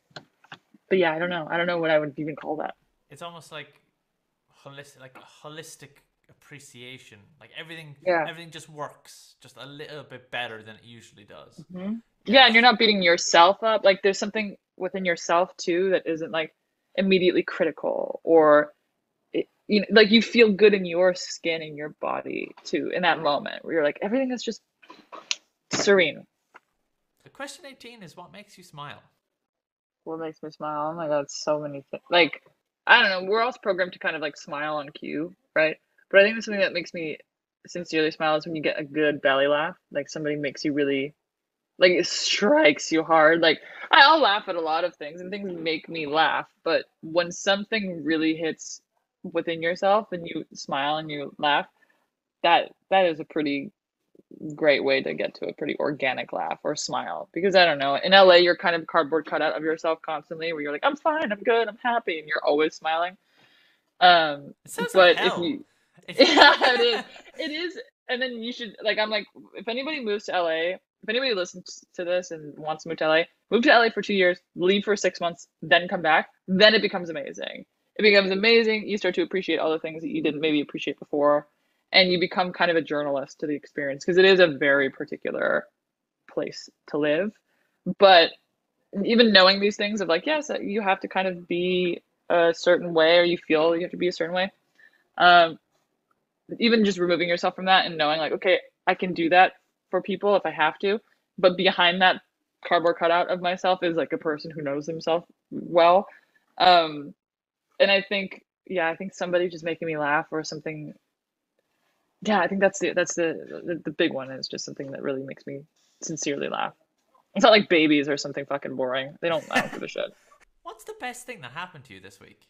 but yeah, I don't know. I don't know what I would even call that. It's almost like holistic, like a holistic appreciation. Like everything, Yeah. everything just works just a little bit better than it usually does. Mhm. Yeah, and you're not beating yourself up. Like there's something within yourself too that isn't like immediately critical or it, you know, like you feel good in your skin in your body too in that moment where you're like everything is just serene. The question 18 is what makes you smile? What makes me smile? Oh my God, so many things. Like I don't know, we're all programmed to kind of like smile on cue, right? But I think something that makes me sincerely smile is when you get a good belly laugh. Like somebody makes you really like it strikes you hard. Like I'll laugh at a lot of things and things make me laugh, but when something really hits within yourself and you smile and you laugh, that that is a pretty great way to get to a pretty organic laugh or smile. Because I don't know, in LA you're kind of cardboard cutout of yourself constantly where you're like, I'm fine, I'm good, I'm happy, and you're always smiling. Um, but like if you yeah, it is. It is. And then you should like I'm like if anybody moves to LA, if anybody listens to this and wants to move to LA, move to LA for two years, leave for six months, then come back, then it becomes amazing. It becomes amazing. You start to appreciate all the things that you didn't maybe appreciate before, and you become kind of a journalist to the experience because it is a very particular place to live. But even knowing these things of like, yes, you have to kind of be a certain way, or you feel you have to be a certain way. Um, even just removing yourself from that and knowing like okay i can do that for people if i have to but behind that cardboard cutout of myself is like a person who knows himself well. Um and i think yeah i think somebody just making me laugh or something yeah i think that's the that's the the, the big one is just something that really makes me sincerely laugh. It's not like babies or something fucking boring. They don't i don't give a shit. What's the best thing that happened to you this week?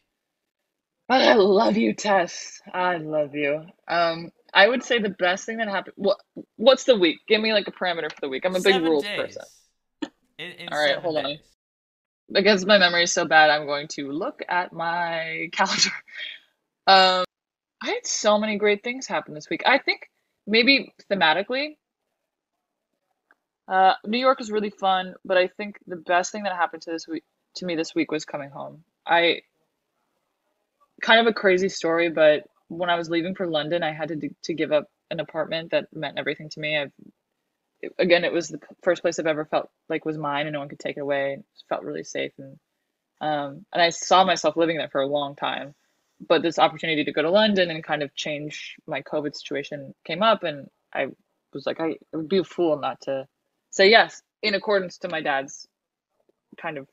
I love you, Tess. I love you. Um, I would say the best thing that happened. What What's the week? Give me like a parameter for the week. I'm a big rules days. person. In, in All right, hold on. Because my memory is so bad, I'm going to look at my calendar. Um, I had so many great things happen this week. I think maybe thematically, uh, New York was really fun, but I think the best thing that happened to this week to me this week was coming home. I kind of a crazy story, but when I was leaving for London, I had to to give up an apartment that meant everything to me. I've again, it was the first place I've ever felt like was mine and no one could take it away. It felt really safe and um, and I saw myself living there for a long time. But this opportunity to go to London and kind of change my COVID situation came up, and I was like, I would be a fool not to say yes in accordance to my dad's kind of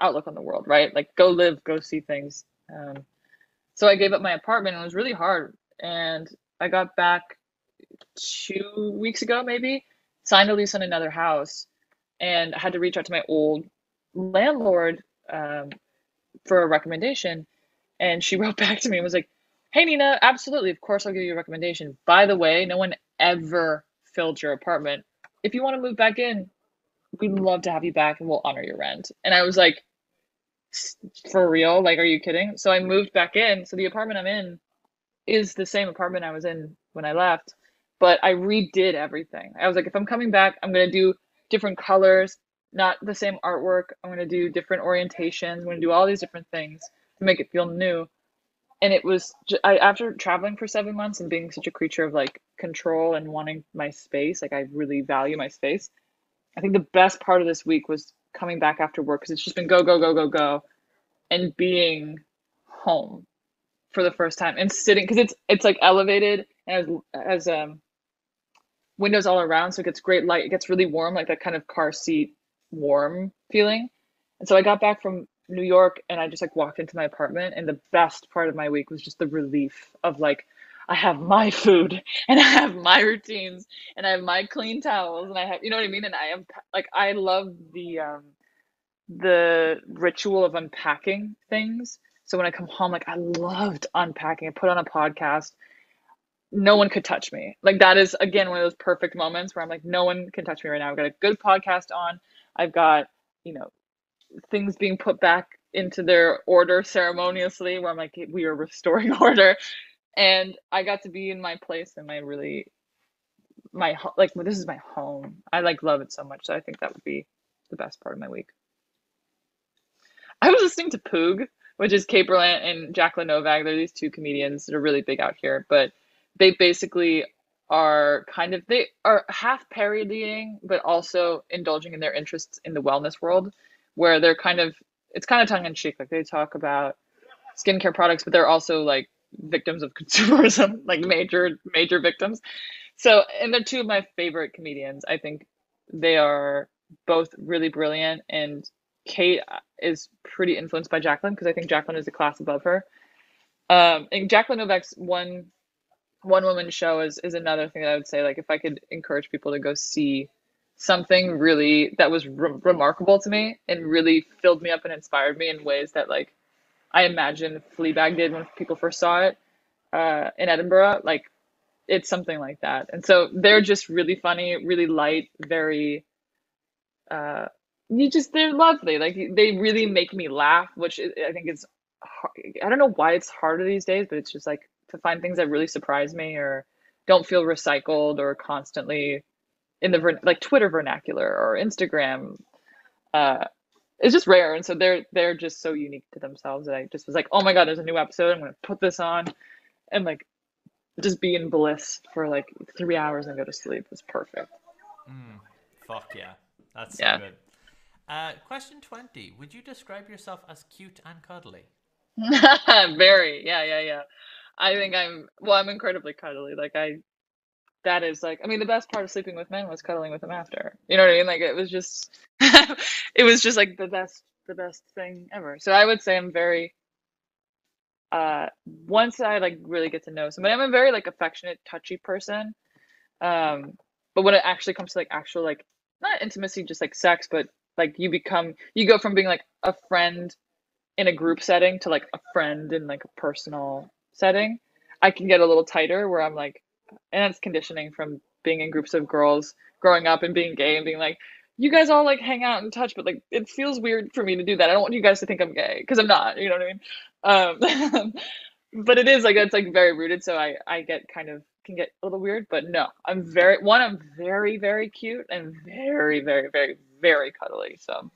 outlook on the world, right? Like, go live, go see things. Um, so I gave up my apartment, it was really hard. And I got back two weeks ago, maybe, signed a lease on another house, and I had to reach out to my old landlord um, for a recommendation. And she wrote back to me and was like, Hey, Nina, absolutely. Of course, I'll give you a recommendation. By the way, no one ever filled your apartment. If you want to move back in, we'd love to have you back and we'll honor your rent. And I was like, for real? Like, are you kidding? So I moved back in. So the apartment I'm in is the same apartment I was in when I left, but I redid everything. I was like, if I'm coming back, I'm going to do different colors, not the same artwork. I'm going to do different orientations. I'm going to do all these different things to make it feel new. And it was I after traveling for 7 months and being such a creature of like control and wanting my space, like I really value my space. I think the best part of this week was coming back after work cuz it's just been go go go go go and being home for the first time and sitting because it's it's like elevated and as, as um windows all around so it gets great light it gets really warm like that kind of car seat warm feeling. And so I got back from New York and I just like walked into my apartment and the best part of my week was just the relief of like I have my food and I have my routines and I have my clean towels and I have you know what I mean and I am like I love the um the ritual of unpacking things. So when I come home like I loved unpacking. I put on a podcast no one could touch me. Like that is again one of those perfect moments where I'm like, no one can touch me right now. I've got a good podcast on. I've got, you know, things being put back into their order ceremoniously where I'm like, we are restoring order. And I got to be in my place and my really, my, like, this is my home. I like love it so much. So I think that would be the best part of my week. I was listening to Poog, which is Kate Berlant and Jacqueline Novak. They're these two comedians that are really big out here, but they basically are kind of they are half parodying but also indulging in their interests in the wellness world where they're kind of it's kind of tongue in cheek like they talk about skincare products but they're also like victims of consumerism like major major victims so and they're two of my favorite comedians i think they are both really brilliant and kate is pretty influenced by jacqueline because i think jacqueline is a class above her um and jacqueline novak's one one woman show is is another thing that I would say. Like if I could encourage people to go see something really that was re- remarkable to me and really filled me up and inspired me in ways that like I imagine Fleabag did when people first saw it uh, in Edinburgh. Like it's something like that. And so they're just really funny, really light, very. Uh, you just they're lovely. Like they really make me laugh, which I think is. Hard. I don't know why it's harder these days, but it's just like to find things that really surprise me or don't feel recycled or constantly in the like Twitter vernacular or Instagram. Uh, it's just rare, and so they're they're just so unique to themselves that I just was like, oh my god, there's a new episode. I'm gonna put this on, and like just be in bliss for like three hours and go to sleep. It was perfect. Mm, fuck yeah, that's so yeah. good. Uh, question twenty: Would you describe yourself as cute and cuddly? Very, yeah, yeah, yeah. I think I'm well, I'm incredibly cuddly. Like I that is like I mean the best part of sleeping with men was cuddling with them after. You know what I mean? Like it was just it was just like the best the best thing ever. So I would say I'm very uh once I like really get to know somebody, I'm a very like affectionate, touchy person. Um but when it actually comes to like actual like not intimacy, just like sex, but like you become you go from being like a friend in a group setting to like a friend in like a personal setting, I can get a little tighter where I'm like, and it's conditioning from being in groups of girls growing up and being gay and being like, you guys all like hang out and touch, but like it feels weird for me to do that. I don't want you guys to think I'm gay because I'm not. You know what I mean? Um, but it is like it's like very rooted, so I I get kind of can get a little weird. But no, I'm very one. I'm very very cute and very very very very cuddly. So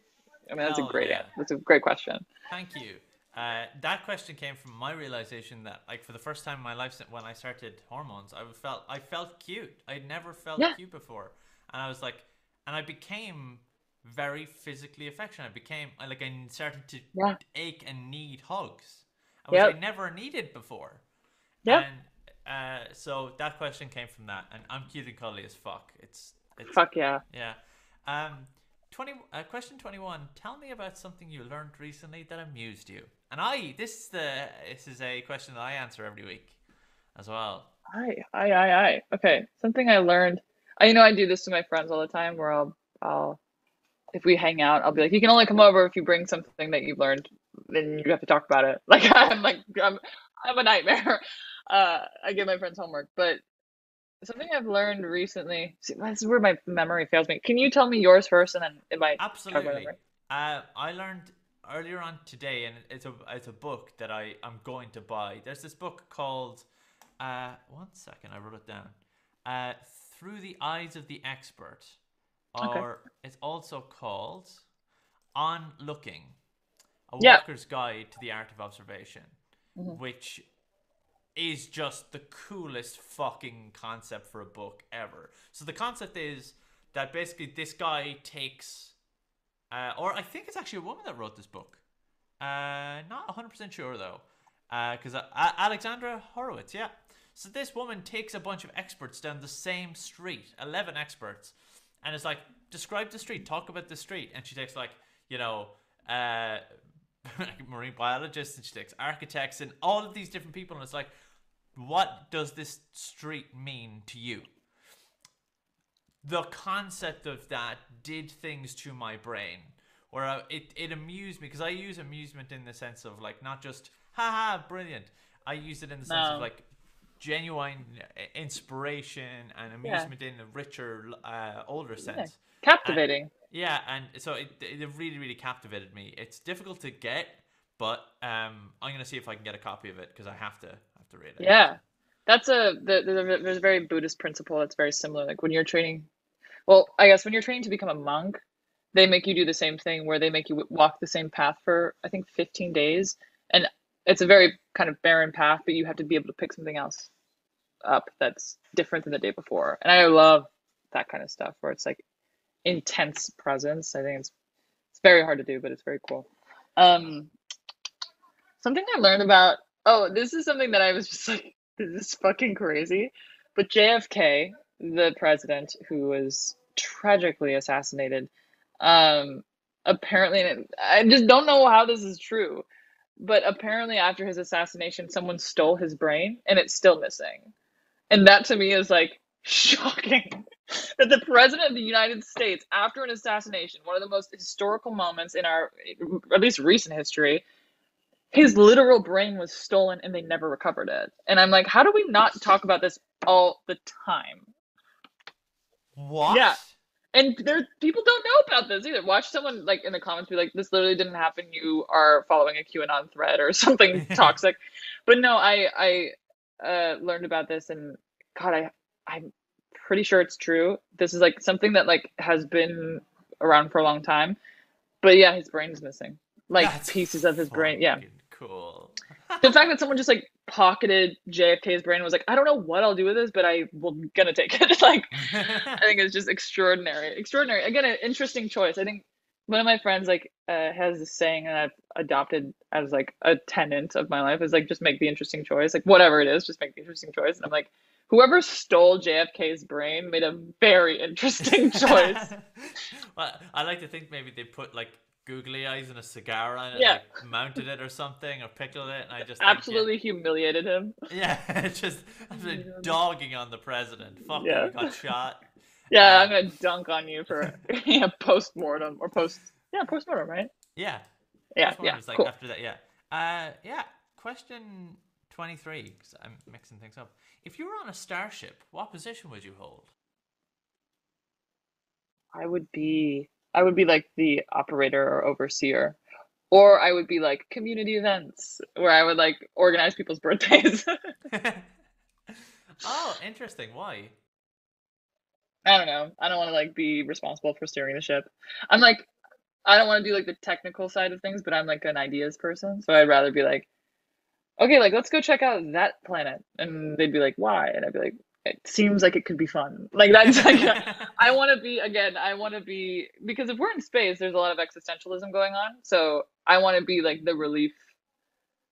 I mean that's a great yeah. that's a great question. Thank you. Uh, that question came from my realization that, like, for the first time in my life, when I started hormones, I felt I felt cute. I'd never felt Yeah. cute before, and I was like, and I became very physically affectionate. I became like I started to Yeah. ache and need hugs, which Yep. I never needed before. Yeah. And uh, so that question came from that, and I'm cute and cuddly as fuck. It's it's Fuck yeah. yeah. Um, twenty. Uh, question twenty-one. Tell me about something you learned recently that amused you. And I, this is the this is a question that I answer every week, as well. Aye, aye, aye, aye. Okay, something I learned. I you know I do this to my friends all the time where I'll I'll if we hang out, I'll be like, you can only come over if you bring something that you've learned, then you have to talk about it. Like I'm like I'm I'm a nightmare. Uh, I give my friends homework, but something I've learned recently. See, this is where my memory fails me. Can you tell me yours first, and then it might Absolutely. Uh, I learned earlier on today, and it's a it's a book that I am going to buy. There's this book called, uh, one second, I wrote it down. Uh, Through the Eyes of the Expert, Okay. or it's also called On Looking, a walker's guide to the art of observation, Mhm. which is just the coolest fucking concept for a book ever. So the concept is that basically this guy takes, uh, or I think it's actually a woman that wrote this book. Uh, not 100% sure though, because uh, uh, Alexandra Horowitz, yeah. So this woman takes a bunch of experts down the same street, 11 experts, and it's like, describe the street, talk about the street. And she takes like, you know, uh, marine biologists and she takes architects and all of these different people. And it's like, what does this street mean to you? The concept of that did things to my brain where I, it, it amused me because I use amusement in the sense of like not just haha brilliant. I use it in the sense No. of like genuine uh, inspiration and Yeah. amusement in a richer, uh, older sense. Captivating. Yeah, and so it, it really, really captivated me. It's difficult to get, but um, I'm gonna see if I can get a copy of it because I have to have to read it. Yeah, that's a the, there's a there's a very Buddhist principle that's very similar. Like when you're training, well, I guess when you're training to become a monk, they make you do the same thing where they make you walk the same path for I think 15 days, and it's a very kind of barren path, but you have to be able to pick something else up that's different than the day before. And I love that kind of stuff where it's like intense presence. I think it's it's very hard to do, but it's very cool. Um, something I learned about. Oh, this is something that I was just like, this is fucking crazy. But JFK, the president who was tragically assassinated, um, apparently, I just don't know how this is true, but apparently after his assassination, someone stole his brain and it's still missing. And that to me is like shocking that the president of the United States, after an assassination, one of the most historical moments in our, at least recent history, his literal brain was stolen and they never recovered it. And I'm like, how do we not talk about this all the time? What? Yeah. And there, people don't know about this either. Watch someone like in the comments be like, "This literally didn't happen. You are following a QAnon thread or something toxic." But no, I I uh, learned about this, and God, I I'm pretty sure it's true. This is like something that like has been around for a long time. But yeah, his brain's missing, like That's pieces of his brain. Yeah, Cool. the fact that someone just like pocketed JFK's brain was like, I don't know what I'll do with this, but I will gonna take it. like, I think it's just extraordinary, extraordinary. Again, an interesting choice. I think one of my friends like uh, has this saying that I've adopted as like a tenant of my life is like just make the interesting choice, like whatever it is, just make the interesting choice. And I'm like, whoever stole JFK's brain made a very interesting choice. well, I like to think maybe they put like googly eyes and a cigar on it, Yeah. like mounted it or something, or pickled it, and I just think, yeah- Absolutely humiliated him. Yeah, it's just absolutely dogging on the president. Fuck Yeah. you, got shot. Yeah, Uh, I'm gonna dunk on you for yeah post mortem or post yeah post mortem, right? Yeah. Yeah, This one yeah, was like cool. after that, yeah. Uh, yeah. Question twenty-three, because I'm mixing things up. If you were on a starship, what position would you hold? I would be I would be like the operator or overseer. Or I would be like community events where I would like organize people's birthdays. oh, interesting. Why? I don't know. I don't want to like be responsible for steering the ship. I'm like I don't want to do like the technical side of things, but I'm like an ideas person. So I'd rather be like, okay, like let's go check out that planet. And they'd be like, why? And I'd be like, it seems like it could be fun. Like that's like I want to be again. I want to be because if we're in space, there's a lot of existentialism going on. So I want to be like the relief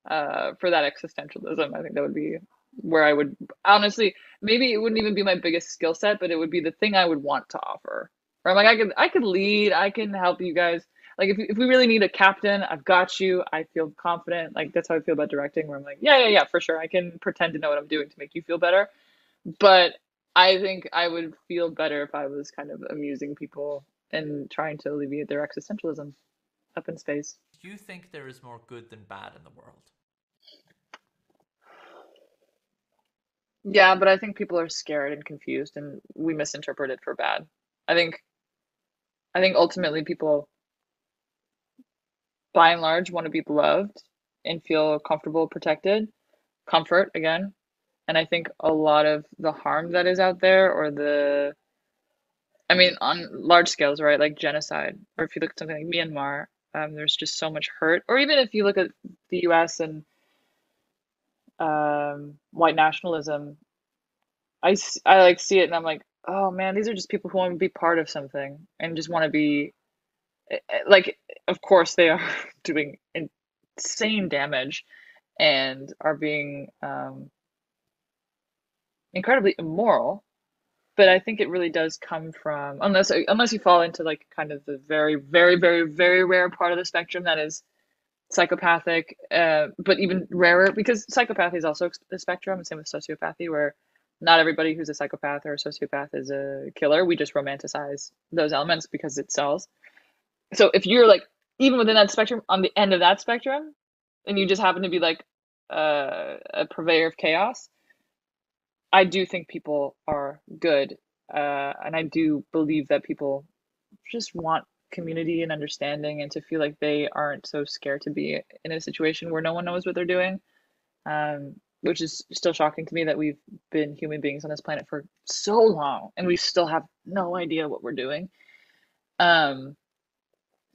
uh, for that existentialism. I think that would be where I would honestly maybe it wouldn't even be my biggest skill set, but it would be the thing I would want to offer. Where I'm like I could I could lead, I can help you guys. Like if if we really need a captain, I've got you. I feel confident. Like that's how I feel about directing. Where I'm like, yeah, yeah, yeah, for sure. I can pretend to know what I'm doing to make you feel better. But I think I would feel better if I was kind of amusing people and trying to alleviate their existentialism up in space. Do you think there is more good than bad in the world? Yeah, but I think people are scared and confused and we misinterpret it for bad. I think I think ultimately people by and large want to be loved and feel comfortable, protected, comfort again. And I think a lot of the harm that is out there or the I mean on large scales, right? Like genocide or if you look at something like Myanmar, um, there's just so much hurt. Or even if you look at the US and um, white nationalism, I, I like see it and I'm like, oh man, these are just people who want to be part of something and just want to be eh, eh, like, of course they are doing insane damage and are being um, incredibly immoral. But I think it really does come from unless unless you fall into like kind of the very very very very rare part of the spectrum that is psychopathic, uh, but even rarer because psychopathy is also a spectrum. Same with sociopathy, where not everybody who's a psychopath or a sociopath is a killer. We just romanticize those elements because it sells. So if you're like even within that spectrum, on the end of that spectrum, and you just happen to be like uh, a purveyor of chaos, I do think people are good, uh, and I do believe that people just want community and understanding and to feel like they aren't so scared to be in a situation where no one knows what they're doing um, which is still shocking to me that we've been human beings on this planet for so long and we still have no idea what we're doing. Um,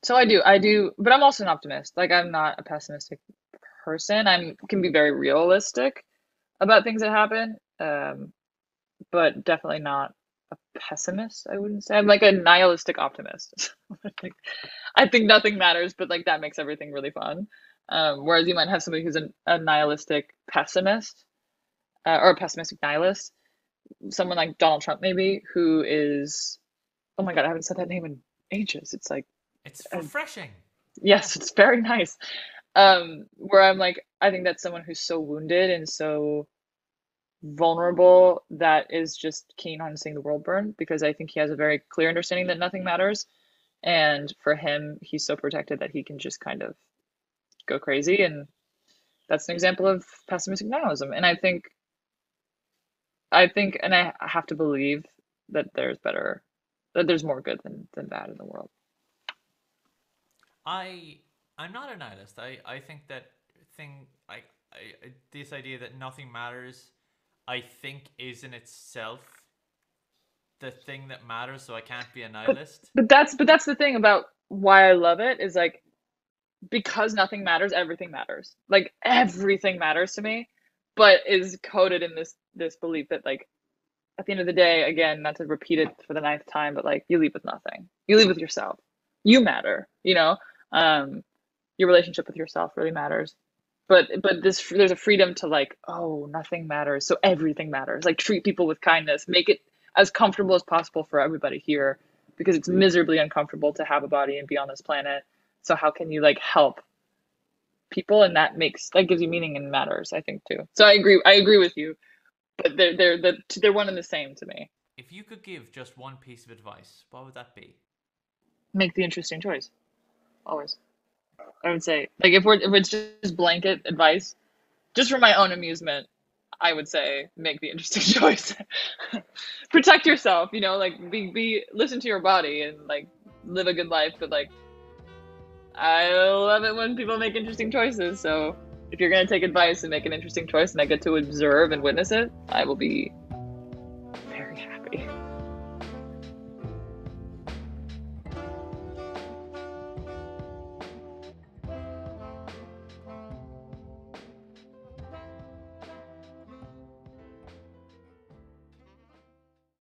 so i do i do but i'm also an optimist. Like i'm not a pessimistic person. I'm can be very realistic about things that happen um, but definitely not a pessimist i wouldn't say. I'm like a nihilistic optimist. I, think, nothing matters but like that makes everything really fun. Um, whereas you might have somebody who's a, a nihilistic pessimist uh, or a pessimistic nihilist someone like donald trump maybe who is oh my god i haven't said that name in ages. It's like it's refreshing. Uh, yes it's very nice. Um where i'm like i think that's someone who's so wounded and so vulnerable that is just keen on seeing the world burn because I think he has a very clear understanding that nothing matters. And for him, he's so protected that he can just kind of go crazy. And that's an example of pessimistic nihilism. And I think, I think, and I have to believe that there's better, that there's more good than, than bad in the world. I, I'm not a nihilist. I, I think that thing, I, I, this idea that nothing matters I think is in itself the thing that matters, so I can't be a nihilist. But, but that's but that's the thing about why I love it is like because nothing matters, everything matters. Like everything matters to me, but is coded in this this belief that like at the end of the day, again, not to repeat it for the ninth time, but like you leave with nothing. You leave with yourself. You matter, you know? Um your relationship with yourself really matters but but this there's a freedom to like oh nothing matters so everything matters like treat people with kindness make it as comfortable as possible for everybody here because it's miserably uncomfortable to have a body and be on this planet so how can you like help people? And that makes that gives you meaning and matters i think too. So i agree i agree with you but they're they're the, they're one and the same to me. If you could give just one piece of advice what would that be? Make the interesting choice. Always I would say like if we're if it's just blanket advice, just for my own amusement, I would say make the interesting choice. Protect yourself, you know, like be be listen to your body and like live a good life, but like I love it when people make interesting choices. So if you're gonna take advice and make an interesting choice and I get to observe and witness it, I will be very happy.